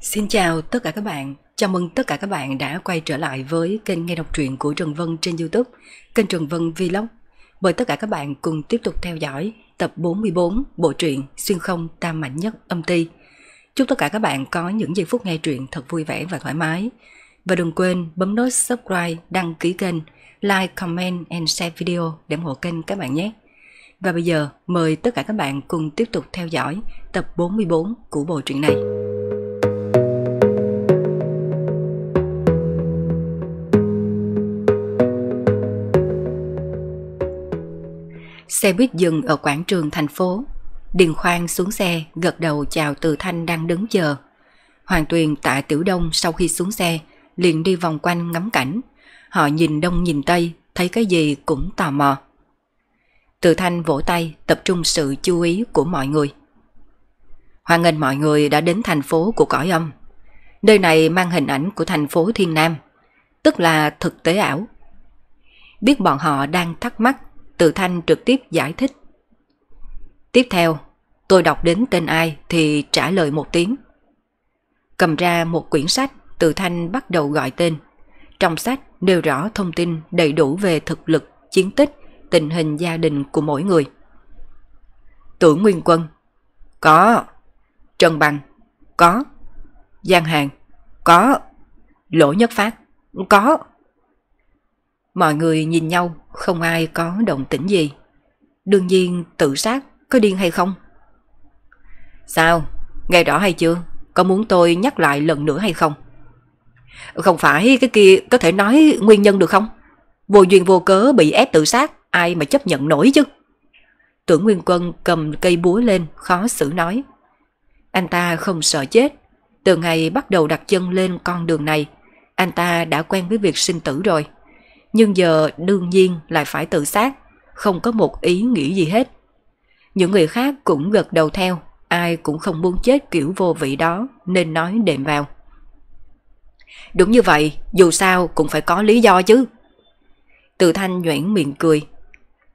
Xin chào tất cả các bạn, chào mừng tất cả các bạn đã quay trở lại với kênh nghe đọc truyện của Trần Vân trên Youtube, kênh Trần Vân Vlog. Mời tất cả các bạn cùng tiếp tục theo dõi tập 44 bộ truyện Xuyên không tam mạnh nhất âm ti. Chúc tất cả các bạn có những giây phút nghe truyện thật vui vẻ và thoải mái. Và đừng quên bấm nút subscribe, đăng ký kênh, like, comment and share video để ủng hộ kênh các bạn nhé. Và bây giờ mời tất cả các bạn cùng tiếp tục theo dõi tập 44 của bộ truyện này. Xe buýt dừng ở quảng trường thành phố. Điền Khoan xuống xe, gật đầu chào Từ Thanh đang đứng chờ. Hoàng Tuyền tại Tiểu Đông sau khi xuống xe, liền đi vòng quanh ngắm cảnh. Họ nhìn đông nhìn tây, thấy cái gì cũng tò mò. Từ Thanh vỗ tay tập trung sự chú ý của mọi người. Hoan nghênh mọi người đã đến thành phố của cõi âm. Nơi này mang hình ảnh của thành phố Thiên Nam, tức là thực tế ảo. Biết bọn họ đang thắc mắc tự Thanh trực tiếp giải thích. Tiếp theo, tôi đọc đến tên ai thì trả lời một tiếng. Cầm ra một quyển sách, tự Thanh bắt đầu gọi tên. Trong sách nêu rõ thông tin đầy đủ về thực lực, chiến tích, tình hình gia đình của mỗi người. Tưởng Nguyên Quân Có Trần Bằng Có Giang Hàng Có Lỗ Nhất Phát Có Mọi người nhìn nhau, không ai có động tĩnh gì. Đương nhiên tự sát, có điên hay không? Sao? Nghe rõ hay chưa? Có muốn tôi nhắc lại lần nữa hay không? Không phải cái kia có thể nói nguyên nhân được không? Vô duyên vô cớ bị ép tự sát, ai mà chấp nhận nổi chứ? Tưởng Nguyên Quân cầm cây búa lên, khó xử nói. Anh ta không sợ chết. Từ ngày bắt đầu đặt chân lên con đường này, anh ta đã quen với việc sinh tử rồi nhưng giờ đương nhiên lại phải tự sát, không có một ý nghĩ gì hết. Những người khác cũng gật đầu theo, ai cũng không muốn chết kiểu vô vị đó nên nói đệm vào. Đúng như vậy, dù sao cũng phải có lý do chứ. Từ thanh nhoảng miệng cười.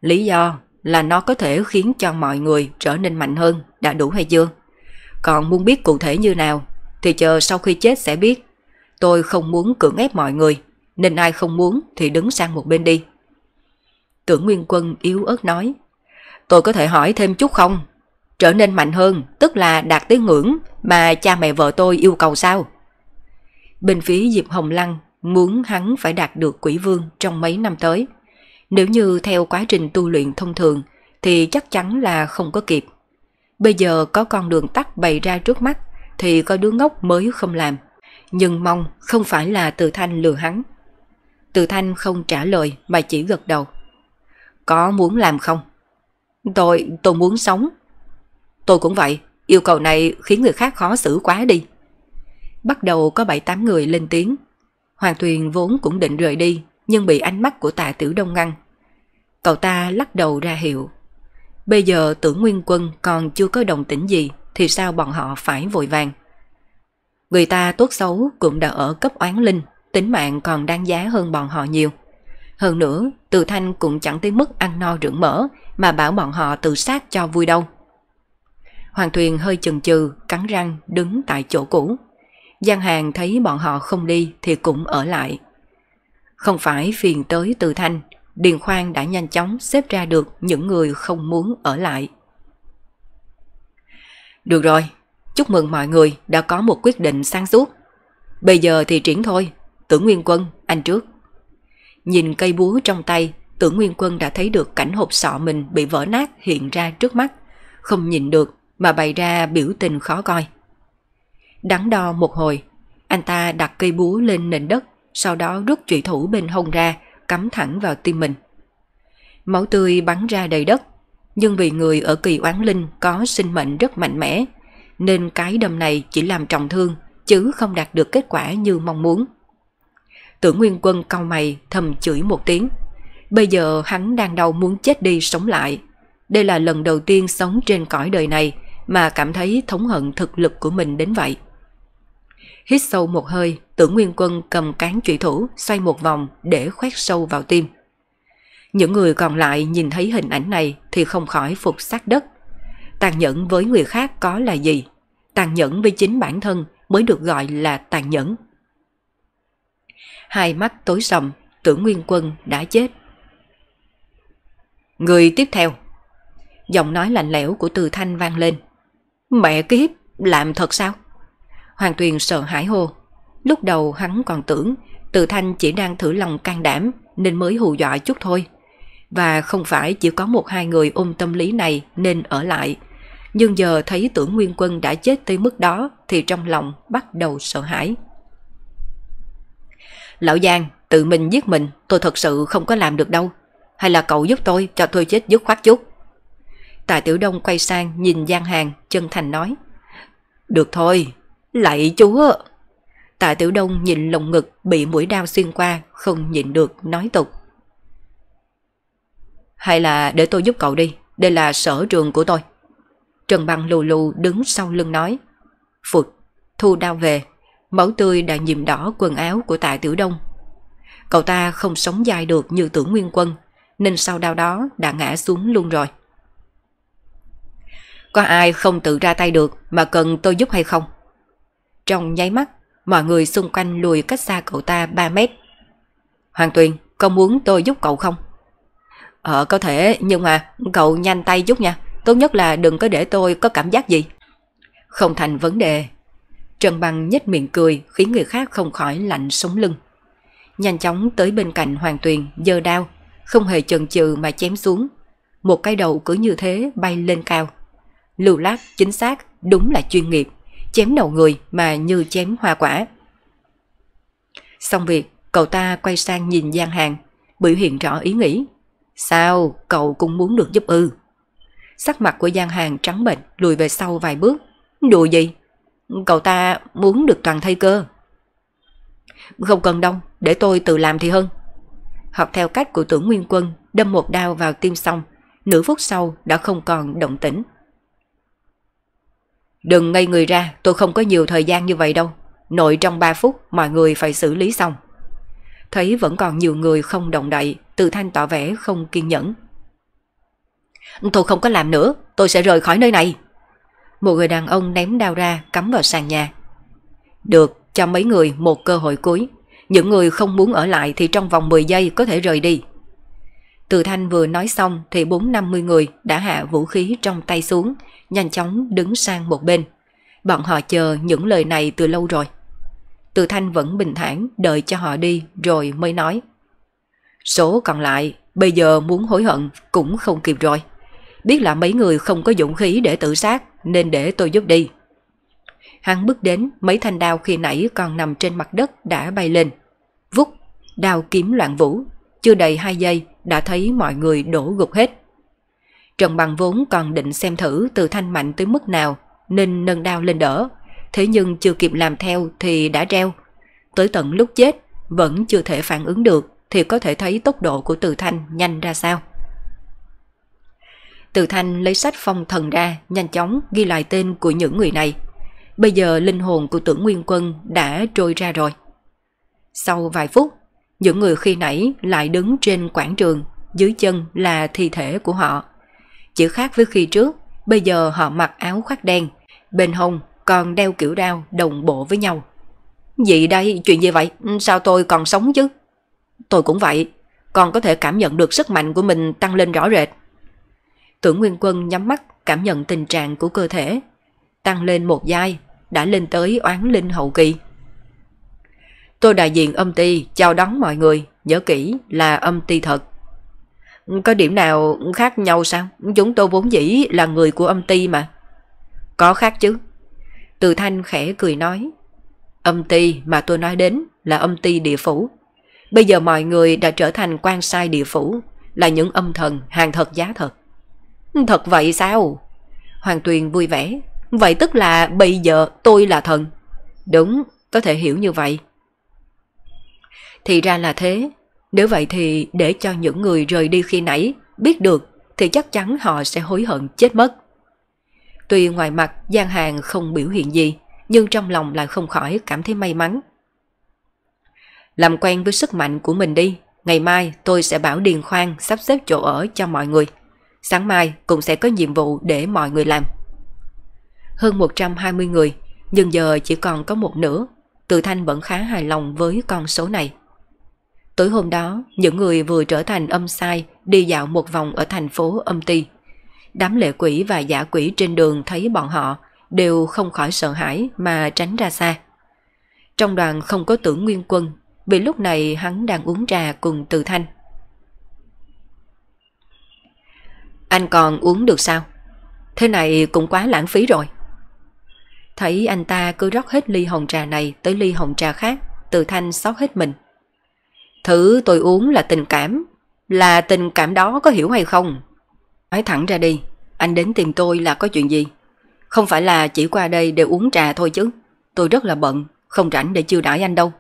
Lý do là nó có thể khiến cho mọi người trở nên mạnh hơn, đã đủ hay chưa? Còn muốn biết cụ thể như nào thì chờ sau khi chết sẽ biết. Tôi không muốn cưỡng ép mọi người, nên ai không muốn thì đứng sang một bên đi. Tưởng Nguyên Quân yếu ớt nói, tôi có thể hỏi thêm chút không? Trở nên mạnh hơn, tức là đạt tới ngưỡng mà cha mẹ vợ tôi yêu cầu sao? Bên phía Diệp Hồng Lăng muốn hắn phải đạt được quỷ vương trong mấy năm tới. Nếu như theo quá trình tu luyện thông thường thì chắc chắn là không có kịp. Bây giờ có con đường tắt bày ra trước mắt thì có đứa ngốc mới không làm. Nhưng mong không phải là từ thanh lừa hắn. Từ Thanh không trả lời mà chỉ gật đầu. Có muốn làm không? Tôi, tôi muốn sống. Tôi cũng vậy, yêu cầu này khiến người khác khó xử quá đi. Bắt đầu có 7-8 người lên tiếng. Hoàng Tuyền vốn cũng định rời đi, nhưng bị ánh mắt của tạ tử đông ngăn. Cậu ta lắc đầu ra hiệu. Bây giờ tưởng nguyên quân còn chưa có đồng tĩnh gì, thì sao bọn họ phải vội vàng. Người ta tốt xấu cũng đã ở cấp oán linh, tính mạng còn đáng giá hơn bọn họ nhiều. Hơn nữa, Từ Thanh cũng chẳng tới mức ăn no rượu mỡ mà bảo bọn họ tự sát cho vui đâu. Hoàng Thuyền hơi chần chừ, cắn răng đứng tại chỗ cũ. Giang Hàng thấy bọn họ không đi thì cũng ở lại. Không phải phiền tới Từ Thanh, Điền Khoan đã nhanh chóng xếp ra được những người không muốn ở lại. Được rồi, chúc mừng mọi người đã có một quyết định sáng suốt. Bây giờ thì triển thôi, Tưởng Nguyên Quân, anh trước. Nhìn cây búa trong tay, tưởng Nguyên Quân đã thấy được cảnh hộp sọ mình bị vỡ nát hiện ra trước mắt. Không nhìn được mà bày ra biểu tình khó coi. Đắn đo một hồi, anh ta đặt cây búa lên nền đất, sau đó rút trụy thủ bên hông ra, cắm thẳng vào tim mình. Máu tươi bắn ra đầy đất, nhưng vì người ở kỳ oán linh có sinh mệnh rất mạnh mẽ, nên cái đâm này chỉ làm trọng thương, chứ không đạt được kết quả như mong muốn. Tưởng Nguyên Quân cau mày thầm chửi một tiếng. Bây giờ hắn đang đau muốn chết đi sống lại. Đây là lần đầu tiên sống trên cõi đời này mà cảm thấy thống hận thực lực của mình đến vậy. Hít sâu một hơi, tưởng Nguyên Quân cầm cán trụy thủ xoay một vòng để khoét sâu vào tim. Những người còn lại nhìn thấy hình ảnh này thì không khỏi phục sát đất. Tàn nhẫn với người khác có là gì? Tàn nhẫn với chính bản thân mới được gọi là tàn nhẫn. Hai mắt tối sầm, tưởng Nguyên Quân đã chết. Người tiếp theo. Giọng nói lạnh lẽo của Từ Thanh vang lên. Mẹ kiếp, làm thật sao? Hoàng Tuyền sợ hãi hô. Lúc đầu hắn còn tưởng Từ Thanh chỉ đang thử lòng can đảm nên mới hù dọa chút thôi. Và không phải chỉ có một hai người ôm tâm lý này nên ở lại. Nhưng giờ thấy tưởng Nguyên Quân đã chết tới mức đó thì trong lòng bắt đầu sợ hãi. Lão Giang, tự mình giết mình tôi thật sự không có làm được đâu. Hay là cậu giúp tôi cho tôi chết dứt khoát chút. Tạ Tiểu Đông quay sang nhìn Giang Hàng chân thành nói. Được thôi, lạy chúa. Tạ Tiểu Đông nhìn lồng ngực bị mũi đao xuyên qua, không nhịn được, nói tục. Hay là để tôi giúp cậu đi, đây là sở trường của tôi. Trần Băng lù lù đứng sau lưng nói. Phụt, thu đao về, máu tươi đã nhìm đỏ quần áo của Tạ Tiểu Đông. Cậu ta không sống dài được như tưởng Nguyên Quân, nên sau đau đó đã ngã xuống luôn rồi. Có ai không tự ra tay được mà cần tôi giúp hay không? Trong nháy mắt, mọi người xung quanh lùi cách xa cậu ta 3 mét. Hoàng Tuyền, cậu muốn tôi giúp cậu không? Ờ có thể, nhưng mà cậu nhanh tay giúp nha. Tốt nhất là đừng có để tôi có cảm giác gì. Không thành vấn đề. Trần bằng nhếch miệng cười khiến người khác không khỏi lạnh sống lưng. Nhanh chóng tới bên cạnh Hoàng Tuyền, giơ đao, không hề chần chừ mà chém xuống. Một cái đầu cứ như thế bay lên cao. Lưu lát chính xác, đúng là chuyên nghiệp, chém đầu người mà như chém hoa quả. Xong việc, cậu ta quay sang nhìn Giang Hàng, biểu hiện rõ ý nghĩ. Sao, cậu cũng muốn được giúp ư? Sắc mặt của Giang Hàng trắng bệnh, lùi về sau vài bước. Đùa gì? Cậu ta muốn được toàn thay cơ. Không cần đâu, để tôi tự làm thì hơn. Học theo cách của tưởng Nguyên Quân, đâm một đao vào tim xong, nửa phút sau đã không còn động tĩnh. Đừng ngây người ra, tôi không có nhiều thời gian như vậy đâu. Nội trong 3 phút mọi người phải xử lý xong. Thấy vẫn còn nhiều người không động đậy, Từ Thanh tỏ vẻ không kiên nhẫn. Tôi không có làm nữa, tôi sẽ rời khỏi nơi này. Một người đàn ông ném đao ra cắm vào sàn nhà. Được, cho mấy người một cơ hội cuối. Những người không muốn ở lại thì trong vòng 10 giây có thể rời đi. Từ Thanh vừa nói xong thì 4-50 người đã hạ vũ khí trong tay xuống, nhanh chóng đứng sang một bên. Bọn họ chờ những lời này từ lâu rồi. Từ Thanh vẫn bình thản đợi cho họ đi rồi mới nói. Số còn lại bây giờ muốn hối hận cũng không kịp rồi. Biết là mấy người không có dũng khí để tự sát nên để tôi giúp đi. Hắn bước đến mấy thanh đao khi nãy còn nằm trên mặt đất đã bay lên. Vút, đao kiếm loạn vũ. Chưa đầy hai giây đã thấy mọi người đổ gục hết. Trần Bằng vốn còn định xem thử từ thanh mạnh tới mức nào nên nâng đao lên đỡ. Thế nhưng chưa kịp làm theo thì đã treo. Tới tận lúc chết vẫn chưa thể phản ứng được thì có thể thấy tốc độ của từ thanh nhanh ra sao. Từ thanh lấy sách phong thần ra nhanh chóng ghi lại tên của những người này. Bây giờ linh hồn của tưởng nguyên quân đã trôi ra rồi. Sau vài phút, những người khi nãy lại đứng trên quảng trường, dưới chân là thi thể của họ. Chỉ khác với khi trước, bây giờ họ mặc áo khoác đen, bên hông còn đeo kiểu đao đồng bộ với nhau. Gì đây, chuyện gì vậy? Sao tôi còn sống chứ? Tôi cũng vậy, còn có thể cảm nhận được sức mạnh của mình tăng lên rõ rệt. Tưởng Nguyên Quân nhắm mắt cảm nhận tình trạng của cơ thể. Tăng lên một giai, đã lên tới oán linh hậu kỳ. Tôi đại diện âm ty chào đón mọi người, nhớ kỹ là âm ty thật. Có điểm nào khác nhau sao? Chúng tôi vốn dĩ là người của âm ty mà. Có khác chứ. Từ thanh khẽ cười nói. Âm ty mà tôi nói đến là âm ty địa phủ. Bây giờ mọi người đã trở thành quan sai địa phủ, là những âm thần hàng thật giá thật. Thật vậy sao? Hoàng Tuyền vui vẻ. Vậy tức là bây giờ tôi là thần. Đúng, có thể hiểu như vậy. Thì ra là thế. Nếu vậy thì để cho những người rời đi khi nãy biết được thì chắc chắn họ sẽ hối hận chết mất. Tuy ngoài mặt Giang Hàng không biểu hiện gì, nhưng trong lòng lại không khỏi cảm thấy may mắn. Làm quen với sức mạnh của mình đi, ngày mai tôi sẽ bảo Điền Khoan sắp xếp chỗ ở cho mọi người. Sáng mai cũng sẽ có nhiệm vụ để mọi người làm. Hơn 120 người, nhưng giờ chỉ còn có một nửa, Từ Thanh vẫn khá hài lòng với con số này. Tối hôm đó, những người vừa trở thành âm sai đi dạo một vòng ở thành phố âm ti. Đám lệ quỷ và giả quỷ trên đường thấy bọn họ đều không khỏi sợ hãi mà tránh ra xa. Trong đoàn không có tưởng nguyên quân, vì lúc này hắn đang uống trà cùng Từ Thanh. Anh còn uống được sao? Thế này cũng quá lãng phí rồi. Thấy anh ta cứ rót hết ly hồng trà này tới ly hồng trà khác, Từ Thanh xót hết mình. Thứ tôi uống là tình cảm, là tình cảm đó có hiểu hay không? Nói thẳng ra đi, anh đến tìm tôi là có chuyện gì? Không phải là chỉ qua đây để uống trà thôi chứ. Tôi rất là bận, không rảnh để chiêu đãi anh đâu.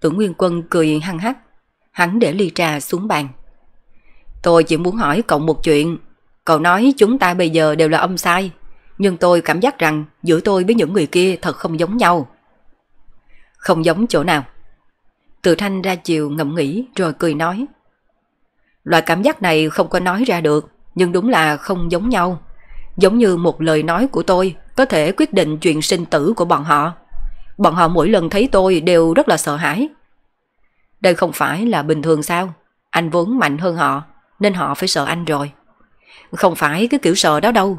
Tưởng Nguyên Quân cười hăng hắc, hắn để ly trà xuống bàn. Tôi chỉ muốn hỏi cậu một chuyện. Cậu nói chúng ta bây giờ đều là âm sai, nhưng tôi cảm giác rằng giữa tôi với những người kia thật không giống nhau. Không giống chỗ nào? Từ thanh ra chiều ngậm nghĩ rồi cười nói. Loại cảm giác này không có nói ra được, nhưng đúng là không giống nhau. Giống như một lời nói của tôi có thể quyết định chuyện sinh tử của bọn họ. Bọn họ mỗi lần thấy tôi đều rất là sợ hãi. Đây không phải là bình thường sao? Anh vốn mạnh hơn họ, nên họ phải sợ anh rồi. Không phải cái kiểu sợ đó đâu.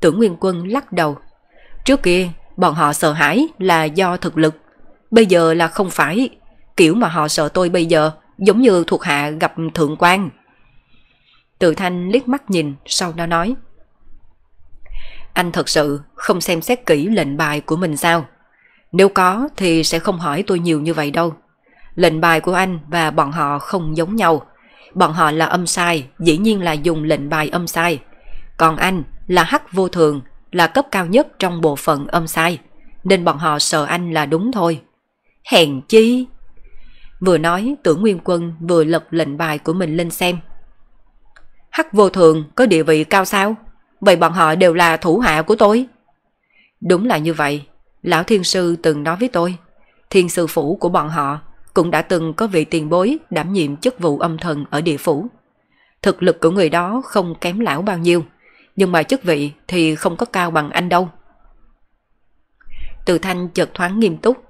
Tưởng Nguyên Quân lắc đầu. Trước kia, bọn họ sợ hãi là do thực lực. Bây giờ là không phải. Kiểu mà họ sợ tôi bây giờ giống như thuộc hạ gặp thượng quan. Tự thanh liếc mắt nhìn, sau đó nói. Anh thật sự không xem xét kỹ lệnh bài của mình sao? Nếu có thì sẽ không hỏi tôi nhiều như vậy đâu. Lệnh bài của anh và bọn họ không giống nhau. Bọn họ là âm sai, dĩ nhiên là dùng lệnh bài âm sai. Còn anh là hắc vô thường, là cấp cao nhất trong bộ phận âm sai. Nên bọn họ sợ anh là đúng thôi. Hèn chi! Vừa nói tưởng Nguyên Quân vừa lật lệnh bài của mình lên xem. Hắc vô thường có địa vị cao sao? Vậy bọn họ đều là thủ hạ của tôi. Đúng là như vậy. Lão Thiên Sư từng nói với tôi. Thiên sư phủ của bọn họ cũng đã từng có vị tiền bối đảm nhiệm chức vụ âm thần ở địa phủ. Thực lực của người đó không kém lão bao nhiêu, nhưng mà chức vị thì không có cao bằng anh đâu. Từ thanh chợt thoáng nghiêm túc,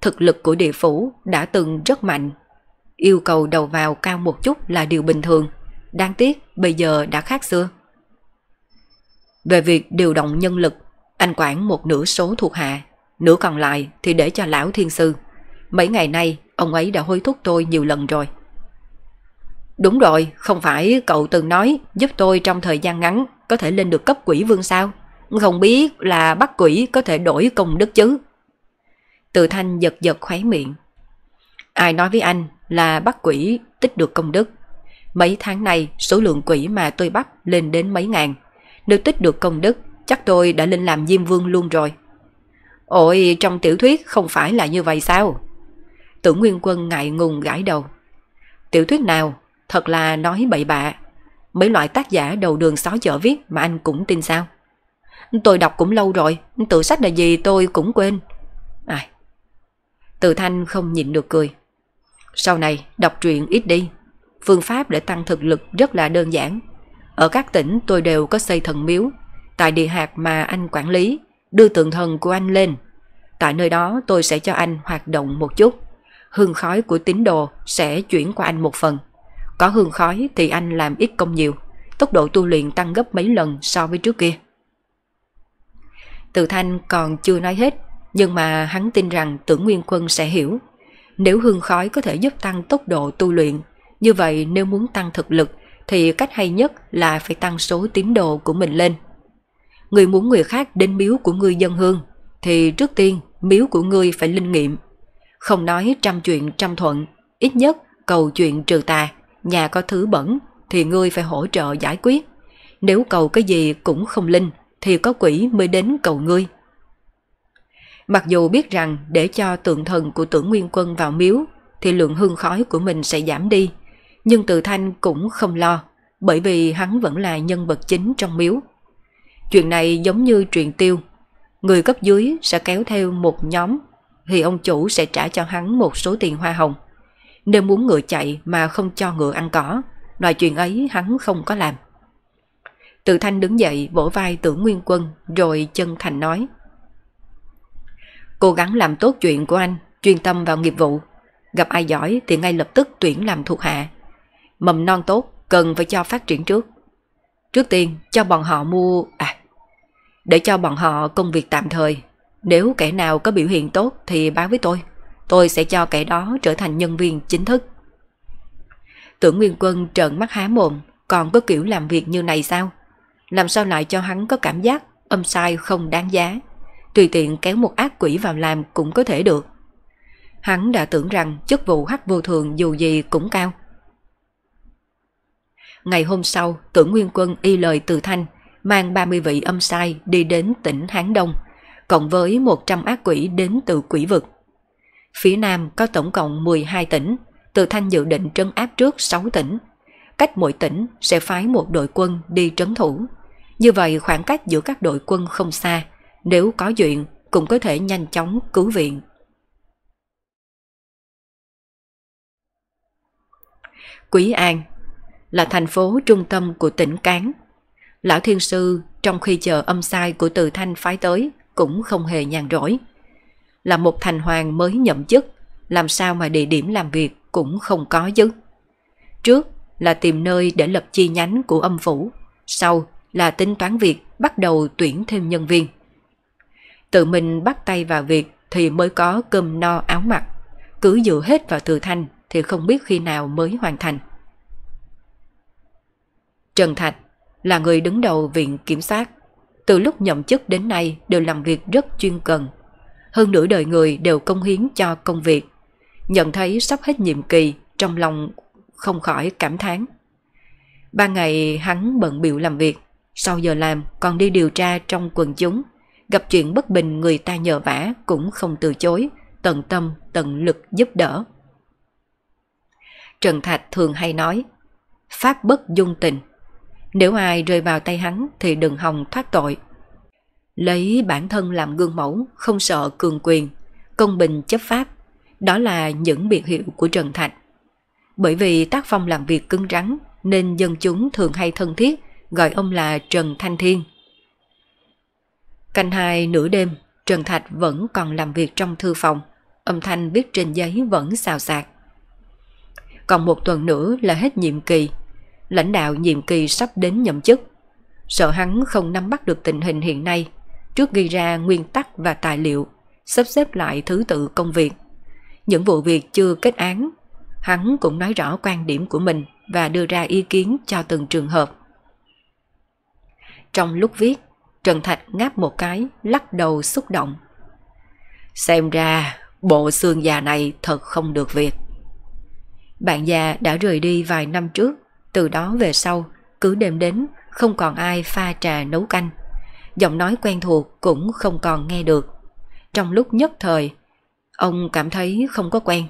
thực lực của địa phủ đã từng rất mạnh. Yêu cầu đầu vào cao một chút là điều bình thường, đáng tiếc bây giờ đã khác xưa. Về việc điều động nhân lực, anh quản một nửa số thuộc hạ, nửa còn lại thì để cho lão thiên sư. Mấy ngày nay ông ấy đã hối thúc tôi nhiều lần rồi. Đúng rồi, không phải cậu từng nói giúp tôi trong thời gian ngắn có thể lên được cấp quỷ vương sao? Không biết là bắt quỷ có thể đổi công đức chứ? Từ thanh giật giật khóe miệng. Ai nói với anh là bắt quỷ tích được công đức? Mấy tháng này số lượng quỷ mà tôi bắt lên đến mấy ngàn. Nếu tích được công đức, chắc tôi đã lên làm Diêm Vương luôn rồi. Ôi, trong tiểu thuyết không phải là như vậy sao? Tưởng Nguyên Quân ngại ngùng gãi đầu. Tiểu thuyết nào? Thật là nói bậy bạ. Mấy loại tác giả đầu đường xó chợ viết mà anh cũng tin sao? Tôi đọc cũng lâu rồi, tự sách là gì tôi cũng quên. À, từ thanh không nhịn được cười. Sau này đọc truyện ít đi. Phương pháp để tăng thực lực rất là đơn giản. Ở các tỉnh tôi đều có xây thần miếu. Tại địa hạt mà anh quản lý, đưa tượng thần của anh lên. Tại nơi đó tôi sẽ cho anh hoạt động một chút. Hương khói của tín đồ sẽ chuyển qua anh một phần. Có hương khói thì anh làm ít công nhiều. Tốc độ tu luyện tăng gấp mấy lần so với trước kia. Từ thanh còn chưa nói hết, nhưng mà hắn tin rằng tưởng Nguyên Quân sẽ hiểu. Nếu hương khói có thể giúp tăng tốc độ tu luyện, như vậy nếu muốn tăng thực lực thì cách hay nhất là phải tăng số tín đồ của mình lên. Người muốn người khác đến miếu của người dân hương, thì trước tiên miếu của ngươi phải linh nghiệm. Không nói trăm chuyện trăm thuận, ít nhất cầu chuyện trừ tà, nhà có thứ bẩn thì ngươi phải hỗ trợ giải quyết. Nếu cầu cái gì cũng không linh thì có quỷ mới đến cầu ngươi. Mặc dù biết rằng để cho tượng thần của tưởng nguyên quân vào miếu thì lượng hương khói của mình sẽ giảm đi, nhưng từ thanh cũng không lo, bởi vì hắn vẫn là nhân vật chính trong miếu. Chuyện này giống như truyền tiêu, người cấp dưới sẽ kéo theo một nhóm thì ông chủ sẽ trả cho hắn một số tiền hoa hồng. Nếu muốn ngựa chạy mà không cho ngựa ăn cỏ, loại chuyện ấy hắn không có làm. Từ thanh đứng dậy vỗ vai tưởng nguyên quân rồi chân thành nói Cố gắng làm tốt chuyện của anh, chuyên tâm vào nghiệp vụ. Gặp ai giỏi thì ngay lập tức tuyển làm thuộc hạ. Mầm non tốt cần phải cho phát triển trước. Trước tiên cho bọn họ mua... À, để cho bọn họ công việc tạm thời. Nếu kẻ nào có biểu hiện tốt thì báo với tôi. Tôi sẽ cho kẻ đó trở thành nhân viên chính thức. Tưởng Nguyên Quân trợn mắt há mồm, còn có kiểu làm việc như này sao? Làm sao lại cho hắn có cảm giác âm sai không đáng giá? Tùy tiện kéo một ác quỷ vào làm cũng có thể được. Hắn đã tưởng rằng chức vụ hắc vô thường dù gì cũng cao. Ngày hôm sau, tưởng Nguyên Quân y lời từ thanh, mang 30 vị âm sai đi đến tỉnh Hán Đông, cộng với 100 ác quỷ đến từ quỷ vực. Phía Nam có tổng cộng 12 tỉnh, từ thanh dự định trấn áp trước 6 tỉnh. Cách mỗi tỉnh sẽ phái một đội quân đi trấn thủ. Như vậy khoảng cách giữa các đội quân không xa, nếu có chuyện cũng có thể nhanh chóng cứu viện. Quý An là thành phố trung tâm của tỉnh Cán. Lão Thiên Sư trong khi chờ âm sai của Từ Thanh phái tới cũng không hề nhàn rỗi. Là một thành hoàng mới nhậm chức, làm sao mà địa điểm làm việc cũng không có chứ. Trước là tìm nơi để lập chi nhánh của âm phủ, sau là tính toán việc bắt đầu tuyển thêm nhân viên. Tự mình bắt tay vào việc thì mới có cơm no áo mặc, cứ dựa hết vào Từ Thanh thì không biết khi nào mới hoàn thành. Trần Thạch là người đứng đầu viện kiểm soát. Từ lúc nhậm chức đến nay đều làm việc rất chuyên cần. Hơn nửa đời người đều công hiến cho công việc. Nhận thấy sắp hết nhiệm kỳ, trong lòng không khỏi cảm thán. Ba ngày hắn bận biểu làm việc, sau giờ làm còn đi điều tra trong quần chúng. Gặp chuyện bất bình người ta nhờ vả cũng không từ chối, tận tâm, tận lực giúp đỡ. Trần Thạch thường hay nói, Pháp bất dung tình, nếu ai rơi vào tay hắn thì đừng hòng thoát tội. Lấy bản thân làm gương mẫu, không sợ cường quyền, công bình chấp pháp, đó là những biệt hiệu của Trần Thạch. Bởi vì tác phong làm việc cứng rắn nên dân chúng thường hay thân thiết gọi ông là Trần Thanh Thiên. Canh hai nửa đêm, Trần Thạch vẫn còn làm việc trong thư phòng, âm thanh viết trên giấy vẫn xào xạc. Còn một tuần nữa là hết nhiệm kỳ, lãnh đạo nhiệm kỳ sắp đến nhậm chức. Sợ hắn không nắm bắt được tình hình hiện nay, trước ghi ra nguyên tắc và tài liệu, sắp xếp lại thứ tự công việc. Những vụ việc chưa kết án, hắn cũng nói rõ quan điểm của mình và đưa ra ý kiến cho từng trường hợp. Trong lúc viết, Trần Thạch ngáp một cái, lắc đầu xúc động. Xem ra, bộ xương già này thật không được việc. Bạn già đã rời đi vài năm trước, từ đó về sau, cứ đêm đến không còn ai pha trà nấu canh. Giọng nói quen thuộc cũng không còn nghe được. Trong lúc nhất thời, ông cảm thấy không có quen.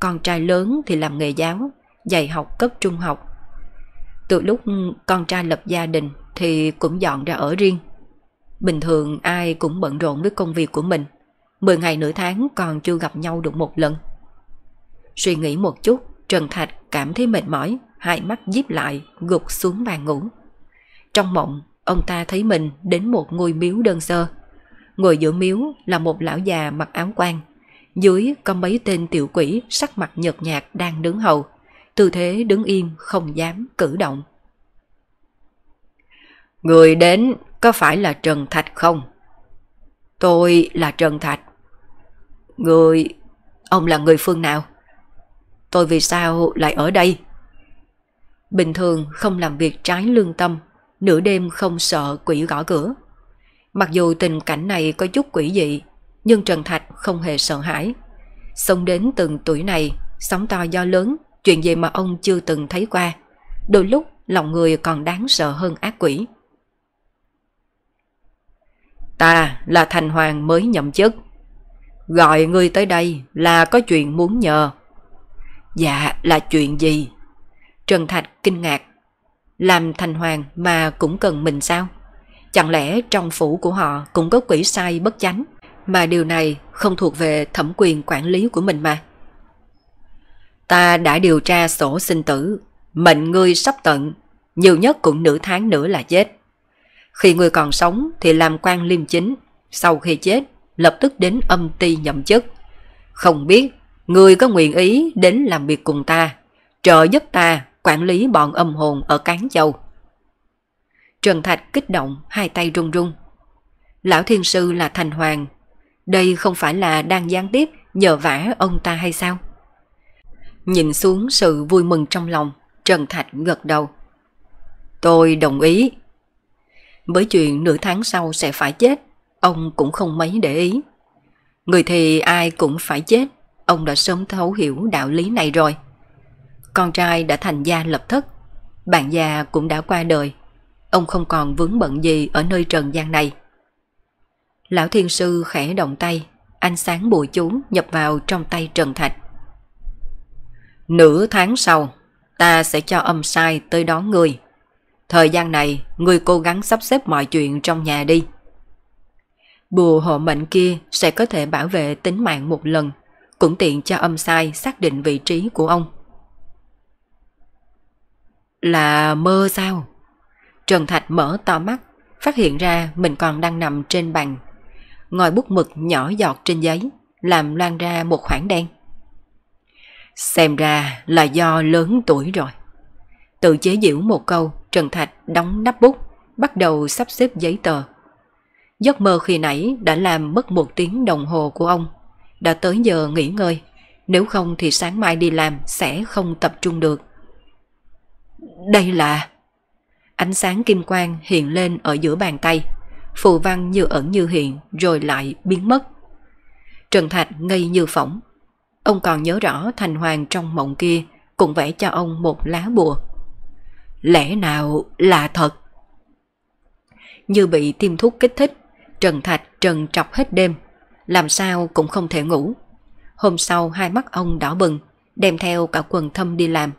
Con trai lớn thì làm nghề giáo, dạy học cấp trung học. Từ lúc con trai lập gia đình thì cũng dọn ra ở riêng. Bình thường ai cũng bận rộn với công việc của mình. Mười ngày nửa tháng còn chưa gặp nhau được một lần. Suy nghĩ một chút, Trần Thạch cảm thấy mệt mỏi, hai mắt díp lại, gục xuống bàn ngủ. Trong mộng, ông ta thấy mình đến một ngôi miếu đơn sơ. Ngồi giữa miếu là một lão già mặc áo quan. Dưới có mấy tên tiểu quỷ sắc mặt nhợt nhạt đang đứng hầu. Tư thế đứng im không dám cử động. Người đến có phải là Trần Thạch không? Tôi là Trần Thạch. Người... Ông là người phương nào? Tôi vì sao lại ở đây? Bình thường không làm việc trái lương tâm, nửa đêm không sợ quỷ gõ cửa. Mặc dù tình cảnh này có chút quỷ dị, nhưng Trần Thạch không hề sợ hãi. Sống đến từng tuổi này, sóng to do lớn, chuyện gì mà ông chưa từng thấy qua. Đôi lúc lòng người còn đáng sợ hơn ác quỷ. Ta là thành hoàng mới nhậm chức. Gọi ngươi tới đây là có chuyện muốn nhờ. Dạ là chuyện gì? Trần Thạch kinh ngạc. Làm thành hoàng mà cũng cần mình sao? Chẳng lẽ trong phủ của họ cũng có quỷ sai bất chánh, mà điều này không thuộc về thẩm quyền quản lý của mình mà? Ta đã điều tra sổ sinh tử, mệnh ngươi sắp tận, nhiều nhất cũng nửa tháng nữa là chết. Khi ngươi còn sống thì làm quan liêm chính, sau khi chết lập tức đến âm ty nhậm chức. Không biết, người có nguyện ý đến làm việc cùng ta, trợ giúp ta quản lý bọn âm hồn ở Cán Châu. Trần Thạch kích động, hai tay run run. Lão Thiên Sư là thành hoàng, đây không phải là đang gián tiếp nhờ vả ông ta hay sao? Nhìn xuống sự vui mừng trong lòng, Trần Thạch gật đầu. Tôi đồng ý. Với chuyện nửa tháng sau sẽ phải chết, ông cũng không mấy để ý. Người thì ai cũng phải chết, ông đã sớm thấu hiểu đạo lý này rồi. Con trai đã thành gia lập thất, bạn già cũng đã qua đời. Ông không còn vướng bận gì ở nơi trần gian này. Lão thiên sư khẽ động tay, ánh sáng bùa chú nhập vào trong tay Trần Thạch. Nửa tháng sau, ta sẽ cho âm sai tới đón người. Thời gian này, người cố gắng sắp xếp mọi chuyện trong nhà đi. Bùa hộ mệnh kia sẽ có thể bảo vệ tính mạng một lần, cũng tiện cho âm sai xác định vị trí của ông. Là mơ sao? Trần Thạch mở to mắt, phát hiện ra mình còn đang nằm trên bàn. Ngòi bút mực nhỏ giọt trên giấy, làm loan ra một khoảng đen. Xem ra là do lớn tuổi rồi. Tự chế giễu một câu, Trần Thạch đóng nắp bút, bắt đầu sắp xếp giấy tờ. Giấc mơ khi nãy đã làm mất một tiếng đồng hồ của ông. Đã tới giờ nghỉ ngơi, nếu không thì sáng mai đi làm sẽ không tập trung được. Đây là... Ánh sáng kim quang hiện lên ở giữa bàn tay, phù văn như ẩn như hiện rồi lại biến mất. Trần Thạch ngây như phỏng. Ông còn nhớ rõ thành hoàng trong mộng kia cũng vẽ cho ông một lá bùa. Lẽ nào là thật? Như bị tiêm thuốc kích thích, Trần Thạch trần trọc hết đêm, làm sao cũng không thể ngủ. Hôm sau hai mắt ông đỏ bừng, đem theo cả quần thâm đi làm.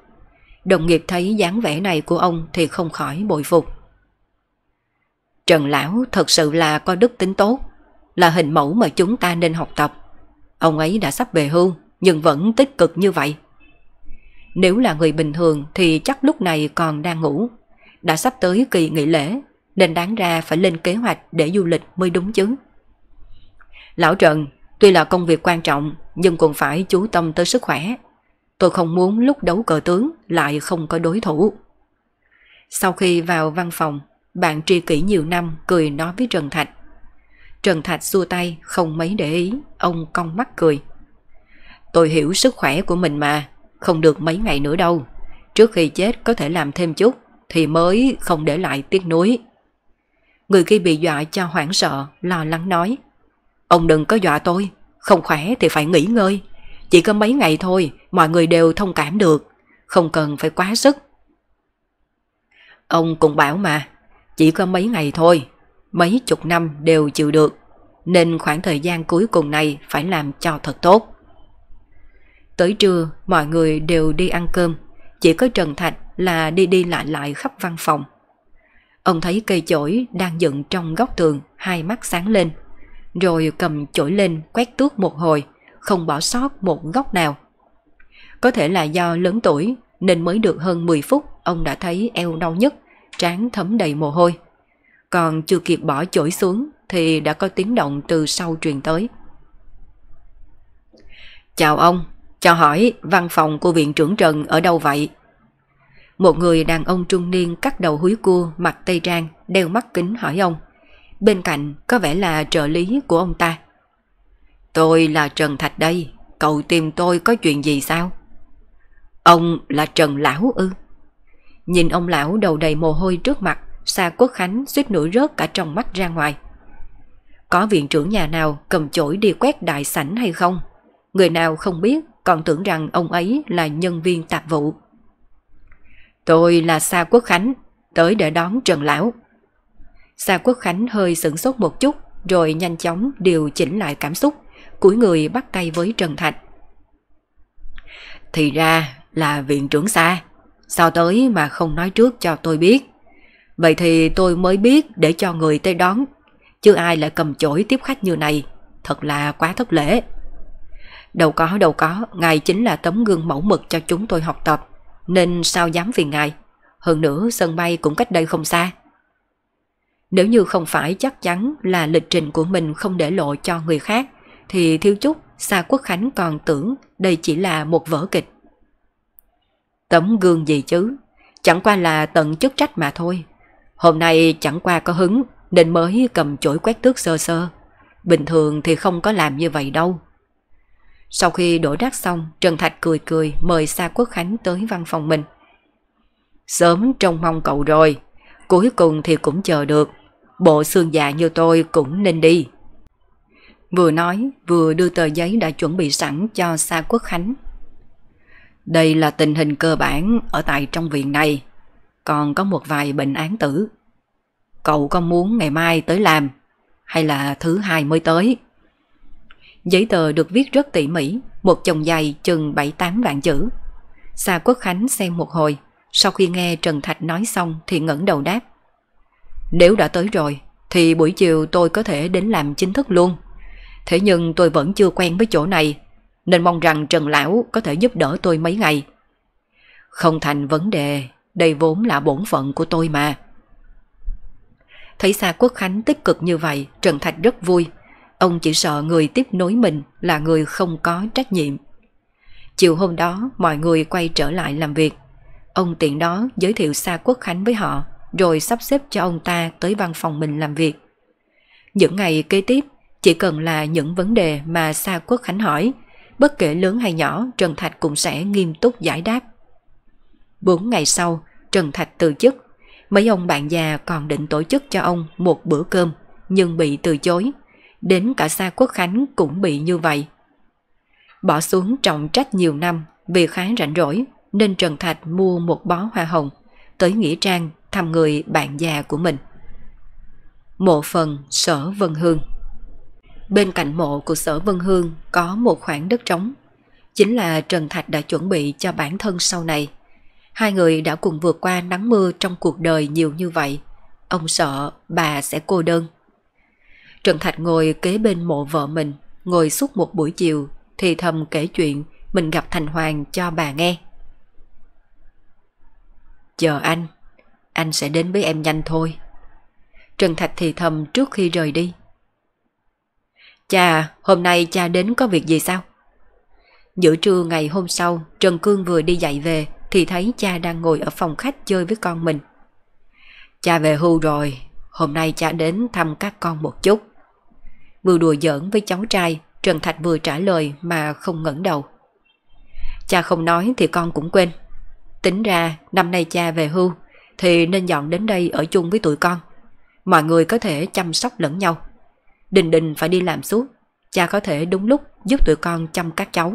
Đồng nghiệp thấy dáng vẻ này của ông thì không khỏi bội phục. Trần Lão thật sự là có đức tính tốt, là hình mẫu mà chúng ta nên học tập. Ông ấy đã sắp về hưu, nhưng vẫn tích cực như vậy. Nếu là người bình thường thì chắc lúc này còn đang ngủ. Đã sắp tới kỳ nghỉ lễ, nên đáng ra phải lên kế hoạch để du lịch mới đúng chứ. Lão Trần, tuy là công việc quan trọng, nhưng còn phải chú tâm tới sức khỏe. Tôi không muốn lúc đấu cờ tướng lại không có đối thủ. Sau khi vào văn phòng, bạn tri kỷ nhiều năm cười nói với Trần Thạch. Trần Thạch xua tay, không mấy để ý, ông cong mắt cười. Tôi hiểu sức khỏe của mình mà, không được mấy ngày nữa đâu. Trước khi chết có thể làm thêm chút, thì mới không để lại tiếc nuối. Người kia bị dọa cho hoảng sợ, lo lắng nói. Ông đừng có dọa tôi, không khỏe thì phải nghỉ ngơi. Chỉ có mấy ngày thôi, mọi người đều thông cảm được, không cần phải quá sức. Ông cũng bảo mà, chỉ có mấy ngày thôi, mấy chục năm đều chịu được, nên khoảng thời gian cuối cùng này phải làm cho thật tốt. Tới trưa, mọi người đều đi ăn cơm, chỉ có Trần Thạch là đi đi lại lại khắp văn phòng. Ông thấy cây chổi đang dựng trong góc tường, hai mắt sáng lên, rồi cầm chổi lên quét tuốt một hồi, không bỏ sót một góc nào. Có thể là do lớn tuổi nên mới được hơn 10 phút ông đã thấy eo đau nhất, trán thấm đầy mồ hôi. Còn chưa kịp bỏ chổi xuống thì đã có tiếng động từ sau truyền tới. Chào ông, cho hỏi văn phòng của viện trưởng Trần ở đâu vậy? Một người đàn ông trung niên cắt đầu húi cua mặc tây trang, đeo mắt kính hỏi ông. Bên cạnh có vẻ là trợ lý của ông ta. Tôi là Trần Thạch đây, cậu tìm tôi có chuyện gì sao? Ông là Trần Lão ư? Nhìn ông lão đầu đầy mồ hôi trước mặt, Sa Quốc Khánh suýt nổi rớt cả trong mắt ra ngoài. Có viện trưởng nhà nào cầm chổi đi quét đại sảnh hay không? Người nào không biết còn tưởng rằng ông ấy là nhân viên tạp vụ. Tôi là Sa Quốc Khánh, tới để đón Trần Lão. Sa Quốc Khánh hơi sửng sốt một chút, rồi nhanh chóng điều chỉnh lại cảm xúc, cúi người bắt tay với Trần Thạch. Thì ra là viện trưởng Sa, sao tới mà không nói trước cho tôi biết. Vậy thì tôi mới biết để cho người tới đón, chứ ai lại cầm chổi tiếp khách như này, thật là quá thất lễ. Đâu có đâu có, ngài chính là tấm gương mẫu mực cho chúng tôi học tập, nên sao dám phiền ngài. Hơn nữa sân bay cũng cách đây không xa. Nếu như không phải chắc chắn là lịch trình của mình không để lộ cho người khác, thì thiếu chút Sa Quốc Khánh còn tưởng đây chỉ là một vở kịch. Tấm gương gì chứ, chẳng qua là tận chức trách mà thôi. Hôm nay chẳng qua có hứng nên mới cầm chổi quét tước sơ sơ. Bình thường thì không có làm như vậy đâu. Sau khi đổ rác xong, Trần Thạch cười cười mời Sa Quốc Khánh tới văn phòng mình. Sớm trông mong cậu rồi, cuối cùng thì cũng chờ được. Bộ xương già như tôi cũng nên đi. Vừa nói, vừa đưa tờ giấy đã chuẩn bị sẵn cho Sa Quốc Khánh. Đây là tình hình cơ bản ở tại trong viện này. Còn có một vài bệnh án tử. Cậu có muốn ngày mai tới làm hay là thứ hai mới tới? Giấy tờ được viết rất tỉ mỉ, một chồng dài chừng 7-8 vạn chữ. Sa Quốc Khánh xem một hồi, sau khi nghe Trần Thạch nói xong thì ngẩng đầu đáp. Nếu đã tới rồi, thì buổi chiều tôi có thể đến làm chính thức luôn. Thế nhưng tôi vẫn chưa quen với chỗ này, nên mong rằng Trần Lão có thể giúp đỡ tôi mấy ngày. Không thành vấn đề, đây vốn là bổn phận của tôi mà. Thấy Sa Quốc Khánh tích cực như vậy, Trần Thạch rất vui. Ông chỉ sợ người tiếp nối mình là người không có trách nhiệm. Chiều hôm đó, mọi người quay trở lại làm việc. Ông tiện đó giới thiệu Sa Quốc Khánh với họ, rồi sắp xếp cho ông ta tới văn phòng mình làm việc. Những ngày kế tiếp, chỉ cần là những vấn đề mà Sa Quốc Khánh hỏi, bất kể lớn hay nhỏ, Trần Thạch cũng sẽ nghiêm túc giải đáp. Bốn ngày sau, Trần Thạch từ chức. Mấy ông bạn già còn định tổ chức cho ông một bữa cơm, nhưng bị từ chối. Đến cả Sa Quốc Khánh cũng bị như vậy. Bỏ xuống trọng trách nhiều năm vì khá rảnh rỗi, nên Trần Thạch mua một bó hoa hồng, tới Nghĩa Trang thăm người bạn già của mình. Mộ phần Sở Vân Hương Bên cạnh mộ của Sở Vân Hương có một khoảng đất trống. Chính là Trần Thạch đã chuẩn bị cho bản thân sau này. Hai người đã cùng vượt qua nắng mưa trong cuộc đời nhiều như vậy. Ông sợ bà sẽ cô đơn. Trần Thạch ngồi kế bên mộ vợ mình, ngồi suốt một buổi chiều, thì thầm kể chuyện mình gặp Thành Hoàng cho bà nghe. Chờ anh, anh sẽ đến với em nhanh thôi. Trần Thạch thì thầm trước khi rời đi. Cha, hôm nay cha đến có việc gì sao? Giữa trưa ngày hôm sau, Trần Cương vừa đi dạy về thì thấy cha đang ngồi ở phòng khách chơi với con mình. Cha về hưu rồi, hôm nay cha đến thăm các con một chút. Vừa đùa giỡn với cháu trai, Trần Thạch vừa trả lời mà không ngẩng đầu. Cha không nói thì con cũng quên. Tính ra năm nay cha về hưu thì nên dọn đến đây ở chung với tụi con. Mọi người có thể chăm sóc lẫn nhau. Đình Đình phải đi làm suốt, cha có thể đúng lúc giúp tụi con chăm các cháu.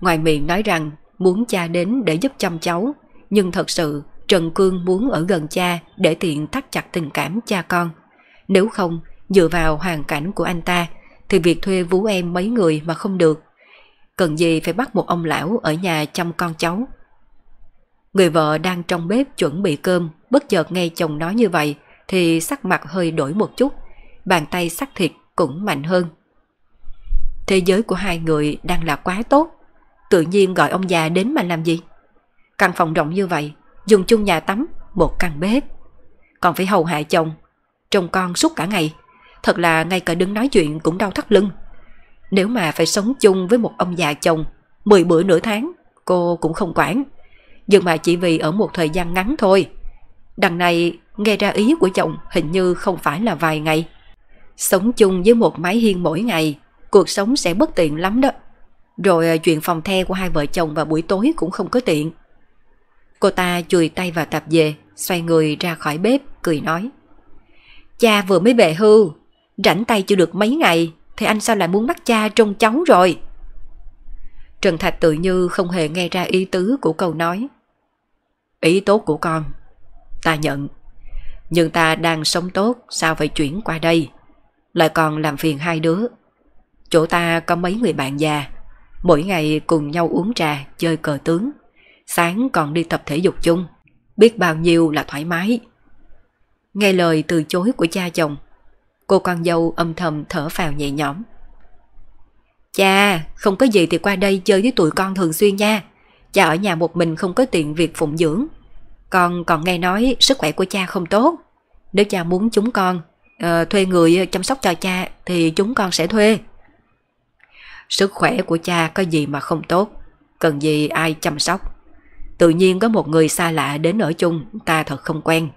Ngoài miệng nói rằng muốn cha đến để giúp chăm cháu, nhưng thật sự Trần Cương muốn ở gần cha để tiện thắt chặt tình cảm cha con. Nếu không, dựa vào hoàn cảnh của anh ta, thì việc thuê vú em mấy người mà không được. Cần gì phải bắt một ông lão ở nhà chăm con cháu. Người vợ đang trong bếp chuẩn bị cơm, bất chợt nghe chồng nói như vậy, thì sắc mặt hơi đổi một chút, bàn tay sắc thịt cũng mạnh hơn. Thế giới của hai người đang là quá tốt, tự nhiên gọi ông già đến mà làm gì? Căn phòng rộng như vậy, dùng chung nhà tắm, một căn bếp. Còn phải hầu hạ chồng, trông con suốt cả ngày, thật là ngay cả đứng nói chuyện cũng đau thắt lưng. Nếu mà phải sống chung với một ông già chồng, 10 bữa nửa tháng, cô cũng không quản. Nhưng mà chỉ vì ở một thời gian ngắn thôi. Đằng này nghe ra ý của chồng hình như không phải là vài ngày. Sống chung với một mái hiên mỗi ngày, cuộc sống sẽ bất tiện lắm đó. Rồi à, chuyện phòng the của hai vợ chồng vào buổi tối cũng không có tiện. Cô ta chùi tay vào tạp về, xoay người ra khỏi bếp, cười nói. Cha vừa mới về hưu, rảnh tay chưa được mấy ngày, thì anh sao lại muốn bắt cha trông cháu rồi? Trần Thạch tự như không hề nghe ra ý tứ của câu nói. Ý tốt của con, ta nhận. Nhưng ta đang sống tốt, sao phải chuyển qua đây? Lại còn làm phiền hai đứa. Chỗ ta có mấy người bạn già, mỗi ngày cùng nhau uống trà, chơi cờ tướng. Sáng còn đi tập thể dục chung, biết bao nhiêu là thoải mái. Nghe lời từ chối của cha chồng, cô con dâu âm thầm thở phào nhẹ nhõm. Cha, không có gì thì qua đây chơi với tụi con thường xuyên nha. Cha ở nhà một mình không có tiện việc phụng dưỡng. Con còn nghe nói sức khỏe của cha không tốt, Nếu cha muốn chúng con uh, thuê người chăm sóc cho cha thì chúng con sẽ thuê. Sức khỏe của cha có gì mà không tốt, cần gì ai chăm sóc. Tự nhiên có một người xa lạ đến ở chung ta thật không quen.